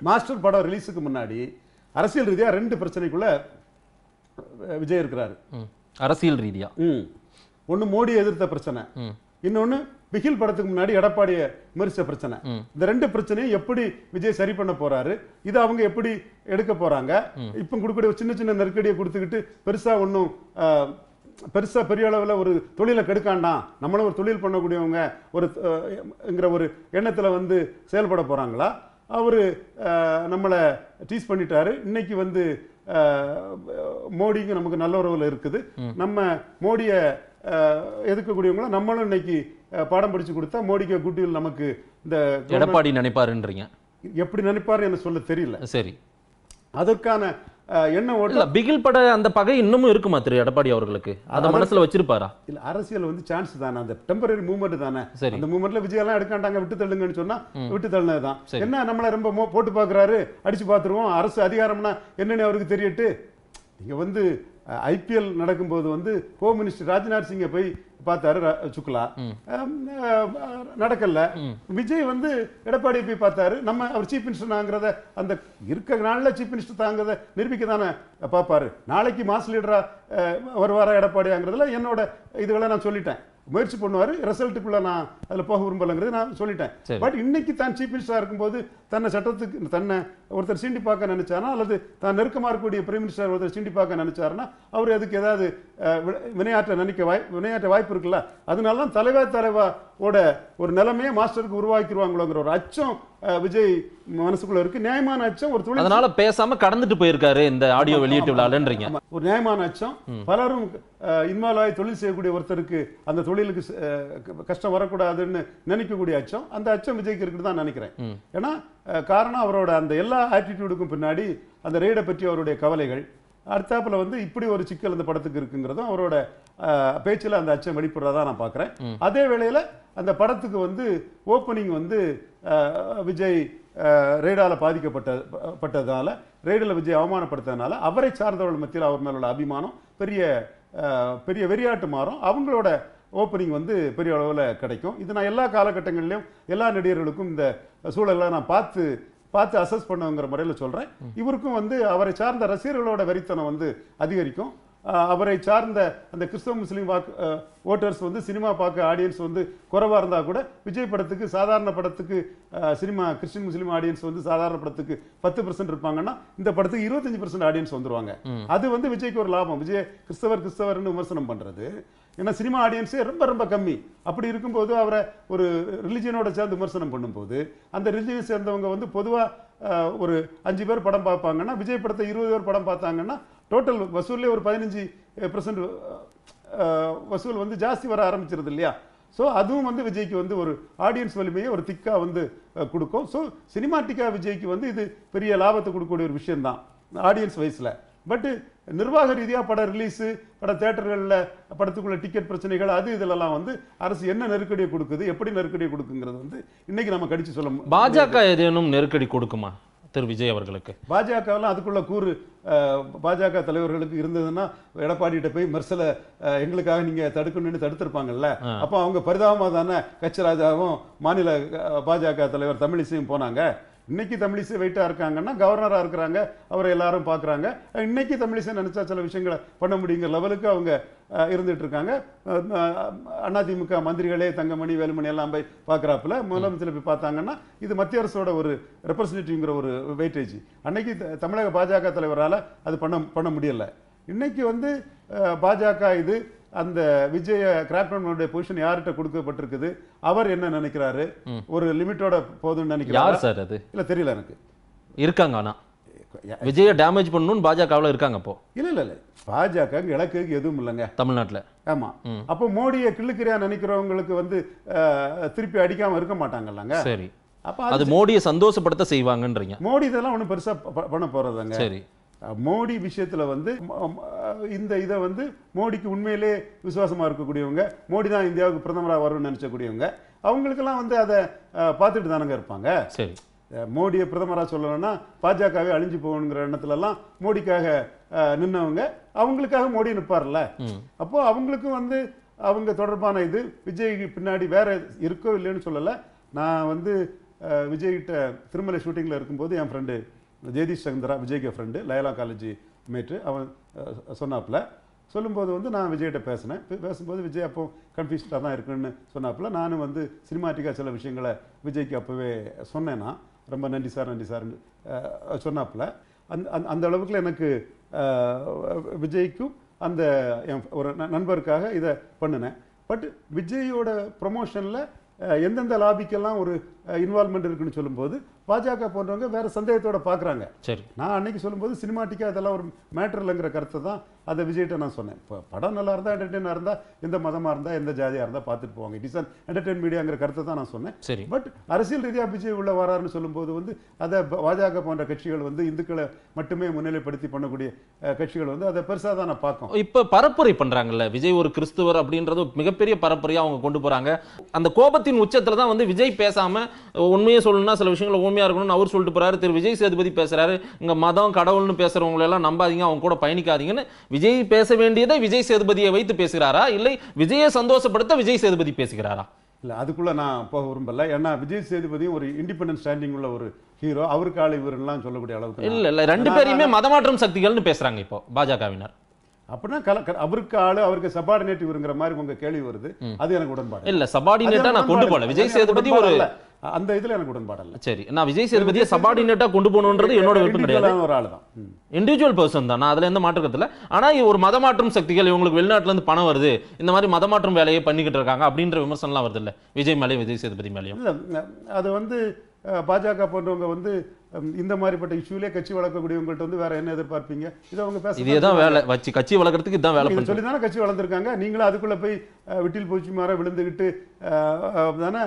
மாஸ்டர் படம் ரிலீஸுக்கு முன்னாடி அரசியல் ரீதியா ரெண்டு பிரச்சனைக்குள்ள விஜய் இருக்கிறாரு. அரசியல் ரீதியா. ஒண்ணு மோடி எதிர்த்த பிரச்சனை. இன்னொன்னு பிகில் படத்துக்கு முன்னாடி எடப்பாடியை விமர்சிச்ச பிரச்சனை. இந்த ரெண்டு பிரச்சனையும் எப்படி விஜய் சரி பண்ண போறாரு இது அவங்க எப்படி எடுக்க போறாங்க இப்ப கொடுக்கக்கூடிய சின்ன சின்ன நெருக்கடியை கொடுத்துக்கிட்டு பெருசா ஒன்றும் பெருசா பெரிய அளவுல ஒரு தொழிலை கெடுக்காண்டாம் நம்மளும் ஒரு தொழில் பண்ணக்கூடியவங்க ஒரு அஹ், ங்கிற ஒரு எண்ணத்துல வந்து செயல்பட போறாங்களா? அவரு நம்மளை டீஸ் பண்ணிட்டாரு. இன்னைக்கு வந்து அஹ், மோடிக்கு நமக்கு நல்ல உறவுல இருக்குது. நம்ம மோடியை எதிர்க்கக்கூடியவங்கள நம்மளும் இன்னைக்கு பாடம் படிச்சு கொடுத்தா மோடிக்கு குட்டியில் நமக்கு இந்த எடப்பாடி நினைப்பாருன்றீங்க. எப்படி நினைப்பாரு எனக்கு சொல்ல தெரியல. சரி. அதற்கான ஓட்டம் இல்ல பிகில் பட அந்த பகை இன்னமும் இருக்குமா திரு எடப்பாடி அவர்களுக்கு? அத மனசுல வச்சிருப்பாரா? இல்ல அரசியல் வந்து சான்ஸ் தானே. அந்த டெம்பரரி மூவ்மெண்ட் தானே. சரி. அந்த மூவ்மெண்ட்ல விஜய் எல்லாம் எடுக்காண்டாங்க விட்டு தள்ளுங்கன்னு சொன்னா விட்டு தள்ளினதுதான். என்ன நம்மள ரொம்ப போட்டு பாக்குறாரு அடிச்சு பாத்துருவோம் அரசு அதிகாரம்னா என்னன்னு அவருக்கு தெரியட்டு? நீங்க வந்து ஐபிஎல் நடக்கும்போது வந்து ஹோம் மினிஸ்டர் ராஜ்நாத் சிங்கை போய் பார்த்தாரு சுக்லா. நடக்கல. விஜய் வந்து எடப்பாடியை போய் பார்த்தாரு. நம்ம அவர் சீஃப் மினிஸ்டர் அந்த இருக்க நாள்ல சீஃப் மினிஸ்டர் தாங்கிறத நிரூபிக்க தானே பார்ப்பாரு. நாளைக்கு மாஸ் லீடரா வருவாரா எடப்பாடியாங்கிறதுல என்னோட இதுகளை நான் சொல்லிட்டேன். முயற்சி பண்ணுவாரு. ரிசல்ட்டுக்குள்ள நான் அதுல போக விரும்பலங்கிறது நான் சொல்லிட்டேன். பட் இன்னைக்கு தான் சீஃப் மினிஸ்டரா இருக்கும்போது தன்னை சட்டத்துக்கு தன்னை ஒருத்தர் சீண்டி பார்க்க நினைச்சாரா? அல்லது தான் நெருக்கமா இருக்கக்கூடிய பிரைம் மினிஸ்டர் ஒருத்தர் சீண்டி பார்க்க நினைச்சாருன்னா அவர் அதுக்கு ஏதாவது வினையாற்ற நினைக்க வாய் வினையாற்ற வாய்ப்பு இருக்குல்ல? அதனால தான் தலைவா தலைவா ஓட ஒரு நிலைமையை மாஸ்டருக்கு உருவாக்கிடுவாங்களோங்கிற ஒரு அச்சம் விஜய் மனசுக்குள்ள இருக்கு. நியாயமான அச்சம் ஒரு தொழில் அதனால பேசாம கடந்துட்டு போயிருக்காரு இந்த ஆடியோ வெளியீட்டு விழாலன்றீங்க. ஒரு நியாயமான அச்சம். பலரும் இன்வால்வ் ஆகி தொழில் செய்யக்கூடிய ஒருத்தருக்கு அந்த தொழிலுக்கு கஷ்டம் வரக்கூடாதுன்னு நினைக்கக்கூடிய அச்சம். அந்த அச்சம் விஜய்க்கு இருக்குன்னு தான் நினைக்கிறேன். ஏன்னா காரணம் அவரோட அந்த எல்லா ஆட்டிடியூடுக்கும் பின்னாடி அந்த ரெய்டை பற்றி அவருடைய கவலைகள் அடுத்தாப்புல வந்து இப்படி ஒரு சிக்கல் இந்த படத்துக்கு இருக்குங்கிறதும் அவரோட பேச்சுல அந்த அச்சம் வெளிப்படுறதா நான் பார்க்கிறேன் அதே வேளையில அந்த படத்துக்கு வந்து ஓப்பனிங் வந்து விஜய் ரெய்டால பாதிக்கப்பட்ட பட்டதால ரெய்டில் விஜய் அவமானப்படுத்ததுனால அவரை சார்ந்தவர்கள் மத்தியில் அவர் மேல உள்ள அபிமானம் பெரிய பெரிய வெறியாட்டு மாறும். அவங்களோட ஓப்பனிங் வந்து பெரிய அளவில் கிடைக்கும். இது நான் எல்லா காலகட்டங்களிலும் எல்லா நடிகர்களுக்கும் இந்த சூழலை நான் பார்த்து பார்த்து அசஸ் பண்ணுங்கிற முறையில் சொல்கிறேன் இவருக்கும் வந்து அவரை சார்ந்த ரசிகர்களோட வெறித்தனம் வந்து அதிகரிக்கும். அவரை சார்ந்த அந்த கிறிஸ்தவ முஸ்லீம் வாக்கு ஓட்டர்ஸ் வந்து சினிமா பார்க்க ஆடியன்ஸ் வந்து குறைவாக இருந்தால் கூட விஜய் படத்துக்கு சாதாரண படத்துக்கு சினிமா கிறிஸ்டின் முஸ்லீம் ஆடியன்ஸ் வந்து சாதாரண படத்துக்கு பத்து பர்சன்ட் இருப்பாங்கன்னா இந்த படத்துக்கு இருபத்தஞ்சு பர்சன்ட் ஆடியன்ஸ் வந்துருவாங்க. அது வந்து விஜய்க்கு ஒரு லாபம். விஜய் கிறிஸ்தவர் கிறிஸ்தவர்னு விமர்சனம் பண்றது. ஏன்னா சினிமா ஆடியன்ஸே ரொம்ப ரொம்ப கம்மி. அப்படி இருக்கும்போது அவரை ஒரு ரிலிஜியனோட சேர்ந்து விமர்சனம் பண்ணும்போது அந்த ரிலிஜியனை சேர்ந்தவங்க வந்து பொதுவாக ஒரு அஞ்சு பேர் படம் பார்ப்பாங்கன்னா விஜய் படத்தை இருபது பேர் படம் பார்த்தாங்கன்னா டோட்டல் வசூல்லே ஒரு பதினஞ்சு பர்சன்ட் வசூல் வந்து ஜாஸ்தி வர ஆரம்பிச்சிருது இல்லையா? ஸோ அதுவும் வந்து விஜய்க்கு வந்து ஒரு ஆடியன்ஸ் வலிமையை ஒரு திக்காக வந்து கொடுக்கும். ஸோ சினிமாட்டிக்கா விஜய்க்கு வந்து இது பெரிய லாபத்தை கொடுக்கக்கூடிய ஒரு விஷயம்தான் ஆடியன்ஸ் வைஸில் பட் நிர்வாக ரீதியா பட ரிலீஸு பட தேட்டர்களில் படத்துக்குள்ள டிக்கெட் பிரச்சனைகள் அது இதுலலாம் வந்து அரசு என்ன நெருக்கடியை கொடுக்குது எப்படி நெருக்கடியை கொடுக்குங்கிறது வந்து இன்னைக்கு நம்ம கடிச்சு சொல்ல மு- பாஜக ஏதேனும் நெருக்கடி கொடுக்குமா திரு விஜய் அவர்களுக்கு? பாஜகவெல்லாம் அதுக்குள்ள கூறு பாஜக தலைவர்களுக்கு இருந்ததுன்னா எடப்பாடிகிட்ட போய் மெர்சலை எங்களுக்காக நீங்க தடுக்கணும்னு தடுத்திருப்பாங்கல்ல. அப்போ அவங்க பரிதாபமா தானே கச்சராஜாவும் மாநில அஹ், பாஜக தலைவர் தமிழிசையும் போனாங்க. இன்னைக்கு தமிழிசை வெயிட்டாக இருக்காங்கன்னா கவர்னராக இருக்கிறாங்க அவரை எல்லாரும் பார்க்குறாங்க. இன்னைக்கு தமிழிசை நினச்சா சில விஷயங்களை பண்ண முடியுங்கிற லெவலுக்கு அவங்க இருந்துட்டு இருக்காங்க அதிமுக மந்திரிகளே தங்கமணி வேலுமணி எல்லாம் போய் பார்க்குறாப்புல. முதலமைச்சர் போய் பார்த்தாங்கன்னா இது மத்திய அரசோட ஒரு ரெப்ரசன்டேட்டிவ்ங்கிற ஒரு வெயிட்டேஜ் அன்னைக்கு த- தமிழக பாஜக தலைவரால் அது பண்ண பண்ண முடியலை. இன்னைக்கு வந்து பாஜக இது அந்த விஜய கிராக்டவுனுடைய பொசிஷன் யார்கிட்ட கொடுக்கப்பட்டிருக்குது? அவர் என்ன நினைக்கிறாரு? ஒரு லிமிட்டோட போதும்னு யார் நினைக்கிறாரு? சார் அது? இல்ல தெரியல எனக்கு. இருக்காங்க ஆனா. விஜய டேமேஜ் பண்ணணும்னு பாஜகவுல இருக்காங்க அப்போ இல்ல இல்ல இல்ல. பாஜக இலக்குக்கு எதுவும் இல்லைங்க. தமிழ்நாட்டுல. ஆமா. அப்போ மோடியை கிள்ளுக்கிறியா நினைக்கிறவங்களுக்கு வந்து திருப்பி அடிக்காம இருக்க மாட்டாங்கல்லங்க. சரி. அப்ப அது மோடியை சந்தோஷப்படுத்த செய்வாங்கன்றீங்க. மோடி இதெல்லாம் ஒண்ணும் பெருசா பண்ண போறதுங்க சரி. மோடி விஷயத்துல வந்து இந்த இதை வந்து மோடிக்கு உண்மையிலே விசுவாசமா இருக்கக்கூடியவங்க மோடி தான் இந்தியாவுக்கு பிரதமரா வரும்னு நினைச்சக்கூடியவங்க அவங்களுக்கெல்லாம் வந்து அதை பார்த்துட்டு தானங்க இருப்பாங்க. சரி. மோடியை பிரதமரா சொல்லணும்னா பாஜகவே அழிஞ்சு போகணுங்கிற எண்ணத்துல எல்லாம் மோடிக்காக நின்னவங்க அவங்களுக்காக மோடி நிற்பார்ல அப்போ அவங்களுக்கும் வந்து அவங்க தொடர்பான இது விஜய்க்கு பின்னாடி வேற இருக்கோ இல்லைன்னு சொல்லல. நான் வந்து விஜய்கிட்ட திருமலை ஷூட்டிங்ல இருக்கும்போது என் ஃப்ரெண்டு ஜெயதீஷ் சந்திரா விஜய்க்கு ஃப்ரெண்டு லயலா காலேஜ் மேட்டு அவன் சொன்னாப்புல. சொல்லும்போது வந்து நான் விஜய்கிட்ட பேசினேன். பேசும்போது விஜய் அப்போ கன்ஃபியூஸ்டாக தான் இருக்குன்னு சொன்னாப்புல. நானும் வந்து சினிமாட்டிக்காக சில விஷயங்களை விஜய்க்கு அப்போவே சொன்னேன். நான் ரொம்ப நன்றி சார் நன்றி சார்னு சொன்னாப்புல. அந்த அந்த- அந்த அளவுக்குல எனக்கு விஜய்க்கும் அந்த என் ஒரு நண்பருக்காக இதை பண்ணினேன். பட் விஜயோட ப்ரொமோஷனில் எந்தெந்த லாபிக்கெல்லாம் ஒரு இன்வால்மெண்ட் இருக்குன்னு சொல்லும்போது பாஜக போன்றவங்க வேற சந்தேகத்தோட பார்க்குறாங்க. சரி. நான் அன்னைக்கு சொல்லும்போது சினிமாட்டிக்கா இதெல்லாம் ஒரு மேட்டர் இல்லைங்கிற கருத்தை தான் அதை விஜய்கிட்ட நான் சொன்னேன். இப்போ படம் நல்லா இருந்தால் என்டர்டெயினாக இருந்தால் எந்த மதமாக இருந்தால் எந்த ஜாதியாக இருந்தால் பார்த்துட்டு போவாங்க. இட் இஸ் அன் என்டர்டெயின் மீடியாங்கிற கருத்தை தான் நான் சொன்னேன். சரி. பட் அரசியல் ரீதியாக விஜய் உள்ள வராருன்னு சொல்லும்போது வந்து அதை பாஜக போன்ற கட்சிகள் வந்து இந்துக்களை மட்டுமே முன்னிலைப்படுத்தி பண்ணக்கூடிய கட்சிகள் வந்து அதை பெருசாக தான் நான் பார்க்கும் இப்ப பரப்புரை பண்றாங்கல்ல விஜய் ஒரு கிறிஸ்துவர் அப்படின்றது மிகப்பெரிய பரப்புரையா அவங்க கொண்டு போறாங்க. அந்த கோபத்தின் உச்சத்துல தான் வந்து விஜய் பேசாம உண்மையை சொல்லணும்னா சில விஷயங்கள் உண்மையா இருக்கணும்னு அவர் சொல்லிட்டு போறாரு. திரு விஜய் சேதுபதி பேசுறாரு. இங்க மதம் கடவுள்னு பேசுறவங்களை எல்லாம் நம்பாதீங்க அவங்க கூட பயணிக்காதீங்கன்னு விஜய் பேச வேண்டியதை விஜய் சேதுபதியை வைத்து பேசுகிறாரா? இல்லை விஜயை சந்தோஷப்படுத்த விஜய் சேதுபதி பேசுகிறாரா? இல்லை அதுக்குள்ள நான் போக விரும்பல. ஏன்னா விஜய் சேதுபதியும் ஒரு இண்டிபெண்டன்ட் ஸ்டாண்டிங் உள்ள ஒரு ஹீரோ அவருக்கு ஆள் இவருலாம் சொல்லக்கூடிய அளவுக்கு இல்ல இல்ல ரெண்டு பேரையுமே மதமாற்றம் சக்திகள்னு பேசுறாங்க இப்போ பாஜகவினர். அப்படின்னா கல அவருக்கு ஆளு அவருக்கு சபார்டினேட் இவருங்கிற மாதிரி உங்க கேள்வி வருது. அது எனக்கு உடன்பாடு. இல்ல சபார்டினேட்டா நான் கொண்டு போல. விஜய் சேதுபதி. ஒரு. அந்த இதுல எனக்கு உடன்பாடு இல்ல சரி நான் விஜய் சேதுபதியை சபார்டினேட்டா கொண்டு போகணுன்றது என்னோட விருப்பம் கிடையாது. ஒரு ஆளு தான். இண்டிவிஜுவல் பர்சன் தான். நான் அதுல எந்த மாற்றம் இல்ல ஆனா இது ஒரு மதமாற்றம் சக்திகள் இவங்களுக்கு வெளிநாட்டுல இருந்து பணம் வருது. இந்த மாதிரி மதமாற்றம் வேலையை பண்ணிக்கிட்டு இருக்காங்க அப்படின்ற விமர்சனம்லாம் வருது இல்ல? விஜய் மேலேயும் விஜய் சேதுபதி மேலேயும். இல்ல அது வந்து பாஜக போன்றவங்க வந்து இந்த மாதிரிப்பட்ட இஷ்யூலே கட்சி வளர்க்கக்கூடியவங்கள்ட்ட வந்து வேற என்ன எதிர்பார்ப்பீங்க? இதை அவங்க பேச இதே தான் வேலை. வச்சு கட்சி வளர்க்கறதுக்கு இதான் வேலை சொல்லி தானே கட்சி வளர்ந்துருக்காங்க. நீங்களும் அதுக்குள்ள போய் விட்டில் பூச்சி மாற அஹ், தானே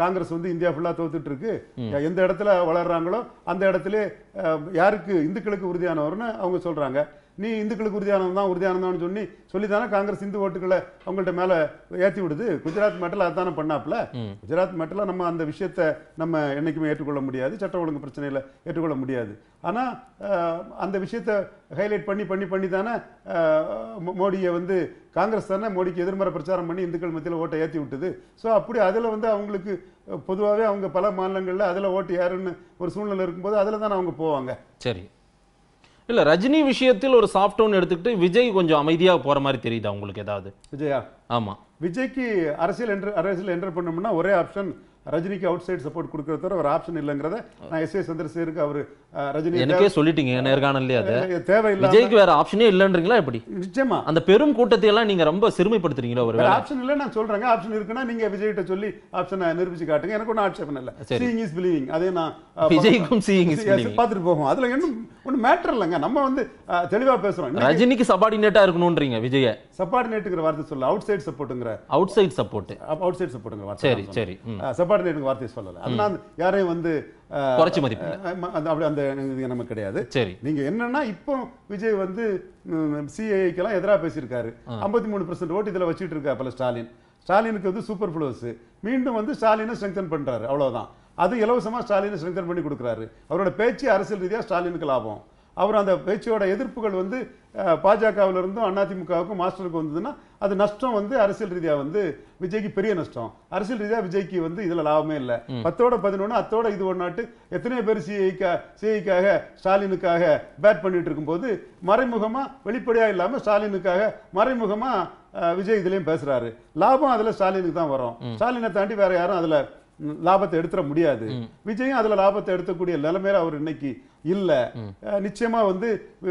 காங்கிரஸ் வந்து இந்தியா ஃபுல்லா தோத்துட்டு இருக்கு எந்த இடத்துல வளர்றாங்களோ அந்த இடத்துல யாருக்கு இந்துக்களுக்கு உறுதியானவர்னு அவங்க சொல்றாங்க. நீ இந்துக்களுக்கு உறுதியானவன் தான் உறுதியானவன் சொல்லி சொல்லி தானே காங்கிரஸ் இந்து ஓட்டுகளை அவங்கள்ட்ட மேல ஏத்தி விடுது. குஜராத் மேட்டில் அதானே பண்ணாப்ல குஜராத் மேட்டில் நம்ம அந்த விஷயத்தை நம்ம என்னைக்குமே ஏற்றுக்கொள்ள முடியாது. சட்ட ஒழுங்கு பிரச்சனையில ஏற்றுக்கொள்ள முடியாது. ஆனா அஹ், அந்த விஷயத்தை ஹைலைட் பண்ணி பண்ணி பண்ணி தானே மோடியை வந்து காங்கிரஸ் தானே மோடிக்கு எதிர்மறை பிரச்சாரம் பண்ணி இந்துக்கள் மத்தியில் ஓட்டை ஏற்றி விட்டது. ஸோ அப்படி அதில் வந்து அவங்களுக்கு பொதுவாகவே அவங்க பல மாநிலங்களில் அதில் ஓட்டு யாருன்னு ஒரு சூழ்நிலை இருக்கும்போது அதில் தானே அவங்க போவாங்க. சரி. இல்ல ரஜினி விஷயத்தில் ஒரு சாஃப்ட் டோன் எடுத்துக்கிட்டு விஜய் கொஞ்சம் அமைதியா போற மாதிரி தெரியுதா உங்களுக்கு ஏதாவது? விஜயா? ஆமா. விஜய்க்கு அரசியல் என்ட்ரு அரசியல் என்டர் பண்ணோம்னா ஒரே ஆப்ஷன் ரஜினிக்கு அவுட் சைடு சப்போர்ட் கொடுக்கறத தவிர ஒரு ஆப்ஷன் இல்லைங்கிறத நான் எஸ் ஏ சந்திரசேகருக்கு அவர் ரஜினி எனக்கே சொல்லிட்டீங்க நேர்காணல்லே அது. தேவை- தேவையில்லாம விஜய்க்கு வேற ஆப்ஷனே இல்லைன்றீங்களா எப்படி? நிச்சயமா. அந்த பெரும் கூட்டத்தை எல்லாம் நீங்க ரொம்ப சிறுமைப்படுத்துறீங்களா ஒரு ஆப்ஷன் இல்ல நான் சொல்றேங்க. ஆப்ஷன் இருக்குன்னா நீங்க விஜய்கிட்ட சொல்லி ஆப்ஷனை நிரூபிச்சு காட்டுங்க. எனக்கு ஒன்றும் ஆட்சேபம் இல்ல. சீயிங் இஸ் பிலீவிங் அதே நான் விஜய்க்கும் Yes, believing. பார்த்துட்டு போகும் அதுல இன்னும் ஒன்றும் மேட்டர் இல்லைங்க. நம்ம வந்து தெளிவா பேசுறோம். ரஜினிக்கு சபார்டினேட்டா இருக்கணும்ன்றீங்க விஜய. சப்பார்டினேட்டுங்கிற வார்த்தை சொல்ல அவுட் சைடு சப்போர்ட்டுங்கிற outside support outside சப்போர்ட்டுங்கிற வார்த்தை சரி சரி ம். சப்பார்டினேட்டுங்க வார்த்தையை சொல்லல. அது நான் யாரையும் வந்து குறைச்சு மதிப்பு அந்த அப்படி அந்த இது நமக்கு கிடையாது. சரி. நீங்க என்னன்னா இப்போ விஜய் வந்து சிஐக்கெல்லாம் எதிராக பேசியிருக்காரு. ஐம்பத்தி மூணு பர்சன்ட் ஓட்டு இதுல வச்சுட்டு இருக்கா பல ஸ்டாலின். ஸ்டாலினுக்கு வந்து சூப்பர் ஃப்ளோஸ் மீண்டும் வந்து ஸ்டாலினை ஸ்ட்ரெங்தன் பண்றாரு. அவ்வளவுதான். அது இலவசமா ஸ்டாலினை ஸ்ட்ரெங்தன் பண்ணி கொடுக்குறாரு. அவரோட பேச்சு அரசியல் ரீதியா ஸ்டாலினுக்கு லாபம். அவர் அந்த பேச்சோட எதிர்ப்புகள் வந்து அஹ், பாஜகவுல இருந்தும் அதிமுகவுக்கும் மாஸ்டருக்கு வந்ததுன்னா அது நஷ்டம் வந்து அரசியல் ரீதியா வந்து விஜய்க்கு பெரிய நஷ்டம். அரசியல் ரீதியா விஜய்க்கு வந்து இதுல லாபமே இல்ல. பத்தோட பதினொன்னு அத்தோட இது ஒன்னாட்டு எத்தனையோ பேர் சிஐக்கா சிஐக்காக ஸ்டாலினுக்காக பேட் பண்ணிட்டு இருக்கும்போது மறைமுகமா வெளிப்படையா இல்லாம ஸ்டாலினுக்காக மறைமுகமா அஹ், விஜய் இதுலயும் பேசுறாரு. லாபம் அதுல ஸ்டாலினுக்கு தான் வரும். ஸ்டாலினை தாண்டி வேற யாரும் அதுல லாபத்தை எடுத்துட முடியாது. விஜயும் அதுல லாபத்தை எடுக்கக்கூடிய நிலைமையில அவர் இன்னைக்கு இல்ல. நிச்சயமா வந்து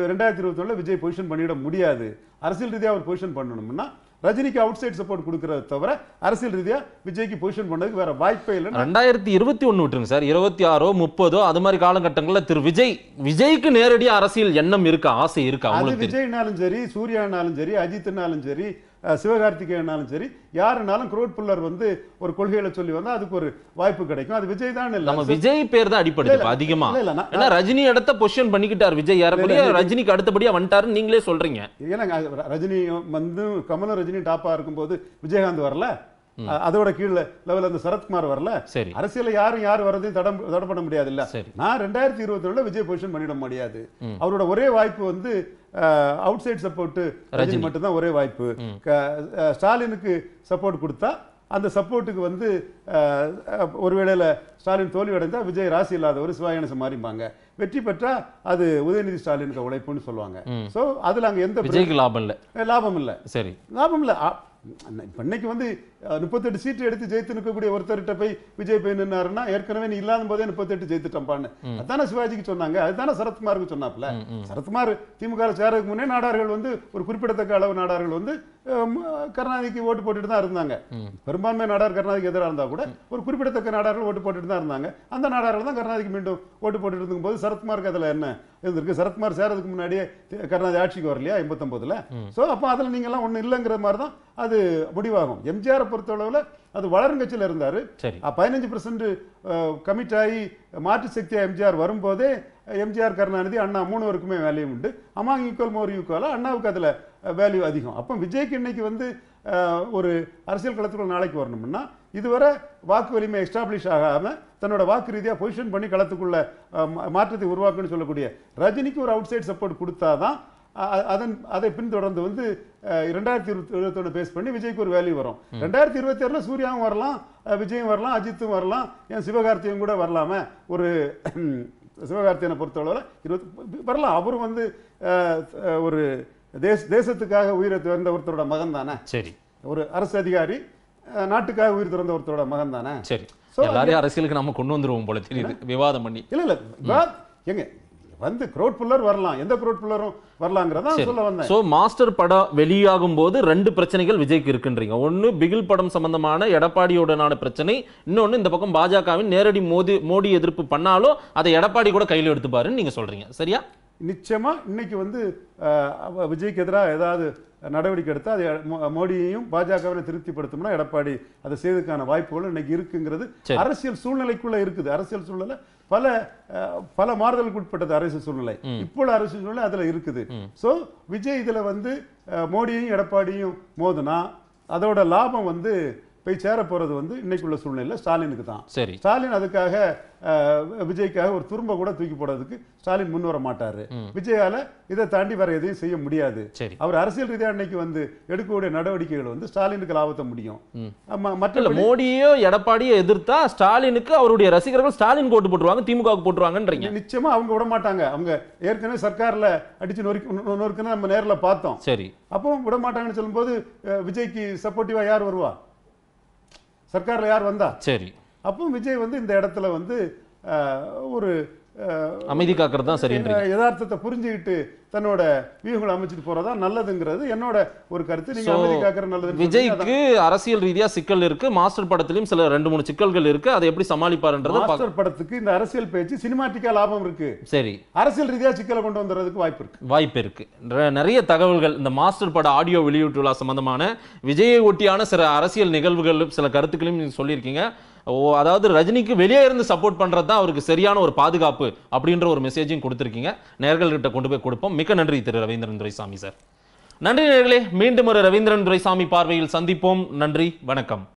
ரெண்டாயிரத்தி இருபத்தி விஜய் பொசிஷன் பண்ணிட முடியாது. அரசியல் ரீதியா அவர் பொசிஷன் பண்ணணும்னா ரஜினிக்கு அவுட் சைடு சப்போர்ட் கொடுக்கறத தவிர அரசியல் ரீதியா விஜய்க்கு பொசிஷன் பண்ணதுக்கு வேற வாய்ப்பே இல்லை ரெண்டாயிரத்தி இருபத்தி ஒண்ணு விட்டுருங்க சார். இருபத்தி ஆறோ முப்பதோ அது மாதிரி காலகட்டங்கள்ல திரு விஜய் விஜய்க்கு நேரடியா அரசியல் எண்ணம் இருக்கா ஆசை இருக்கா விஜய்னாலும் சரி சூர்யானாலும் சரி அஜித்னாலும் சரி சிவகார்த்திகேயனாலும் சரி யாருனாலும் குரோட் புல்லர் வந்து ஒரு கொள்கைகளை சொல்லி வந்தா அதுக்கு ஒரு வாய்ப்பு கிடைக்கும். அது விஜய் தான் இல்ல. நம்ம விஜய் பேர் தான் அடிப்படுது அதிகமா. ஏன்னா ரஜினி இடத்த பொசிஷன் பண்ணிக்கிட்டார் விஜய். ஏறக்குறைய ரஜினிக்கு அடுத்தபடியா வந்துட்டாருன்னு நீங்களே சொல்றீங்க. ஏன்னா ரஜினி வந்து கமலும் ரஜினி டாப்பா இருக்கும்போது விஜயகாந்த் வரல. அதோட கீழ லெவல்ல இந்த சரத்குமார் வரல. சரி. அரசியல யாரும் யார் வர்றதையும் தடம் தடை பண்ண முடியாது இல்ல. நான் ரெண்டாயிரத்தி இருபத்தி விஜய் பொசிஷன் பண்ணிட முடியாது. அவரோட ஒரே வாய்ப்பு வந்து அவுட் சைடு சப்போர்ட் ரஜினி. மட்டும்தான் ஒரே வாய்ப்பு. ஸ்டாலினுக்கு சப்போர்ட் கொடுத்தா அந்த சப்போர்ட்டுக்கு வந்து ஒருவேளையில ஸ்டாலின் தோல்வி அடைந்தா விஜய் ராசி இல்லாதவர் சிவாயனசம் மாறிப்பாங்க வெற்றி பெற்றா அது உதயநிதி ஸ்டாலினுக்கு உழைப்புன்னு சொல்லுவாங்க. சோ அதுல அங்க எந்த லாபம் இல்ல. லாபம் இல்ல. சரி. லாபம் இல்ல. இப்ப இன்னைக்கு வந்து முப்பத்தெட்டு சீட்டு எடுத்து ஜெயித்து நிற்கக்கூடிய ஒருத்தர்கிட்ட போய் விஜய் போய் நின்னாருன்னா ஏற்கனவே நீ இல்லாத போதே முப்பத்தெட்டு ஜெயித்துட்டம்பான்னு. அதானே சிவாஜிக்கு சொன்னாங்க. அதுதானே சரத்குமாருக்கு சொன்னாப்ல சரத்குமார் திமுக சேரதுக்கு முன்னே நாடார்கள் வந்து ஒரு குறிப்பிடத்தக்க அளவு நாடார்கள் வந்து கருணாநிதிக்கு ஓட்டு போட்டுட்டு தான் இருந்தாங்க. பெரும்பான்மை நாடார் கருணாநிதிக்கு எதிராக இருந்தா கூட ஒரு குறிப்பிடத்தக்க நாடார்கள் ஓட்டு போட்டுட்டு தான் இருந்தாங்க. அந்த நாடார்கள் தான் கருணாநிதிக்கு மீண்டும் ஓட்டு போட்டுட்டு இருக்கும்போது சரத்குமாருக்கு அதுல என்ன இருந்திருக்கு? சரத்குமார் சேரதுக்கு முன்னாடியே கருணாநிதி ஆட்சிக்கு வரலையா எண்பத்தொன்பதுல சோ அப்ப அதுல நீங்க எல்லாம் ஒண்ணு இல்லைங்கிற மாதிரி தான் அது முடிவாகும். எம்ஜிஆரை பொறுத்தளவுல அது வளரும் கட்சியில இருந்தாரு பதினஞ்சு பர்சன்ட் கமிட் ஆகி மாற்று சக்தியா எம்ஜிஆர் வரும்போதே எம்ஜிஆர் கருணாநிதி அண்ணா மூணு பேருக்குமே வேல்யூ உண்டு. அமாங் ஈக்குவல் மோர் ஈக்குவலா அண்ணாவுக்கு அதுல வேல்யூ அதிகம். அப்போ விஜய்க்கு இன்னைக்கு வந்து ஒரு அரசியல் களத்துக்குள்ள நாளைக்கு வரணும்னா இதுவரை வாக்கு வலிமை எஸ்டாப்ளிஷ் ஆகாம தன்னோட வாக்கு ரீதியா பொசிஷன் பண்ணி களத்துக்குள்ள மாற்றத்தை உருவாக்குன்னு சொல்லக்கூடிய ரஜினிக்கு ஒரு அவுட் சைடு சப்போர்ட் கொடுத்தாதான் அ- அ- அதன் அதை பின்தொடர்ந்து வந்து அஹ், இரண்டாயிரத்தி இருபத்தி இருபத்தொன்னு பேஸ் பண்ணி விஜய்க்கு ஒரு வேல்யூ வரும். ரெண்டாயிரத்தி இருபத்தி ஆறுல சூர்யாவும் வரலாம் விஜயும் வரலாம் அஜித்தும் வரலாம் ஏன் சிவகார்த்தியும் கூட வரலாம ஒரு சிவகார்த்தியனை பொறுத்தளவில் இருபத்தி வரலாம். அவரும் வந்து ஒரு தேச தேசத்துக்காக உயிரை துறந்த ஒருத்தரோட மகன் தானே? சரி. ஒரு அரசு அதிகாரி நாட்டுக்காக உயிர் துறந்த ஒருத்தரோட மகன் தானே? சரி. எல்லாரையும் அரசியலுக்கு நம்ம கொண்டு வந்துருவோம் போல தெரியுது. விவாதம் பண்ணி. இல்ல இல்ல. எங்க வந்து குரோட் புல்லர் வரலாம். எந்த குரோட் புல்லரும் வரலாங்கிறதா சொல்ல வந்தேன். சோ மாஸ்டர் படம் வெளியாகும் போது ரெண்டு பிரச்சனைகள் விஜய்க்கு இருக்குன்றீங்க. ஒன்னு பிகில் படம் சம்பந்தமான எடப்பாடியோடனான பிரச்சனை. இன்னொன்னு இந்த பக்கம் பாஜகவின் நேரடி மோதி மோடி எதிர்ப்பு பண்ணாலும் அதை எடப்பாடி கூட கையில் எடுத்துப்பாருன்னு நீங்க சொல்றீங்க. சரியா? நிச்சயமா இன்னைக்கு வந்து விஜய்க்கு எதிராக ஏதாவது நடவடிக்கை எடுத்தா அது மோடியையும் பாஜகவை திருப்திப்படுத்தணும்னா எடப்பாடி அதை செய்வதற்கான வாய்ப்புகள் இன்னைக்கு இருக்குங்கிறது. அரசியல் சூழ்நிலைக்குள்ள இருக்குது. அரசியல் சூழ்நிலை பல பல மாறுதலுக்கு உட்பட்டது அரசியல் சூழ்நிலை. இப்போ அரசியல் சூழ்நிலை அதுல இருக்குது. சோ விஜய் இதுல வந்து மோடியையும் எடப்பாடியும் மோதுனா அதோட லாபம் வந்து போய் சேர போறது வந்து இன்னைக்குள்ள சூழ்நிலையில ஸ்டாலினுக்கு தான். சரி. ஸ்டாலின் அதுக்காக விஜய்க்காக ஒரு துரும்ப கூட தூக்கி போடுறதுக்கு ஸ்டாலின் முன் வர மாட்டாரு. விஜயால இதை தாண்டி வேற எதையும் செய்ய முடியாது. அவர் அரசியல் ரீதியா இன்னைக்கு வந்து எடுக்கக்கூடிய நடவடிக்கைகள் வந்து ஸ்டாலினுக்கு லாபத்தை முடியும். மற்ற மோடியோ எடப்பாடியோ எதிர்த்தா ஸ்டாலினுக்கு அவருடைய ரசிகர்கள் ஸ்டாலின் கோட்டு போட்டுருவாங்க திமுகவுக்கு போட்டுருவாங்கன்றீங்க. நிச்சயமா அவங்க விட மாட்டாங்க. அவங்க ஏற்கனவே சர்க்கார்ல அடிச்சு நொறுக்கி நொறுக்குன்னு நம்ம நேர்ல பார்த்தோம். சரி. அப்போ விட மாட்டாங்கன்னு சொல்லும்போது விஜய்க்கு சப்போர்ட்டிவா யார் வருவா? சர்க்கார்ல யார் வந்தா? சரி. அப்போ விஜய் வந்து இந்த இடத்துல வந்து ஒரு அமைதி காக்கிறது தான் சரின்றீங்க. யதார்த்தத்தை புரிஞ்சுக்கிட்டு தன்னோட வியூகங்களை அமைச்சிட்டு போறதா நல்லதுங்கிறது என்னோட ஒரு கருத்து. நீங்க அமைதி காக்கிற நல்லது விஜய்க்கு அரசியல் ரீதியா சிக்கல் இருக்கு. மாஸ்டர் படத்திலயும் சில ரெண்டு மூணு சிக்கல்கள் இருக்கு. அதை எப்படி சமாளிப்பாருன்றத மாஸ்டர் படத்துக்கு இந்த அரசியல் பேச்சு சினிமாட்டிக்கா லாபம் இருக்கு. சரி. அரசியல் ரீதியா சிக்கலை கொண்டு வந்துறதுக்கு வாய்ப்பு இருக்கு. வாய்ப்பு இருக்கு. நிறைய தகவல்கள். இந்த மாஸ்டர் பட ஆடியோ வெளியீட்டு விழா சம்பந்தமான விஜயை ஒட்டியான சில அரசியல் நிகழ்வுகளும் சில கருத்துக்களையும் நீங்க சொல்லியிருக்கீங்க. அதாவது ரஜினிக்கு வெளியே இருந்து சப்போர்ட் பண்றது தான் அவருக்கு சரியான ஒரு பாதுகாப்பு அப்படின்ற ஒரு மெசேஜையும் கொடுத்துருக்கீங்க. நேர்கள்கிட்ட கொண்டு போய் கொடுப்போம். மிக்க நன்றி திரு ரவீந்திரன் துரைசாமி சார். நன்றி நேர்களே. மீண்டும் ஒரு ரவீந்திரன் துரைசாமி பார்வையில் சந்திப்போம். நன்றி. வணக்கம்.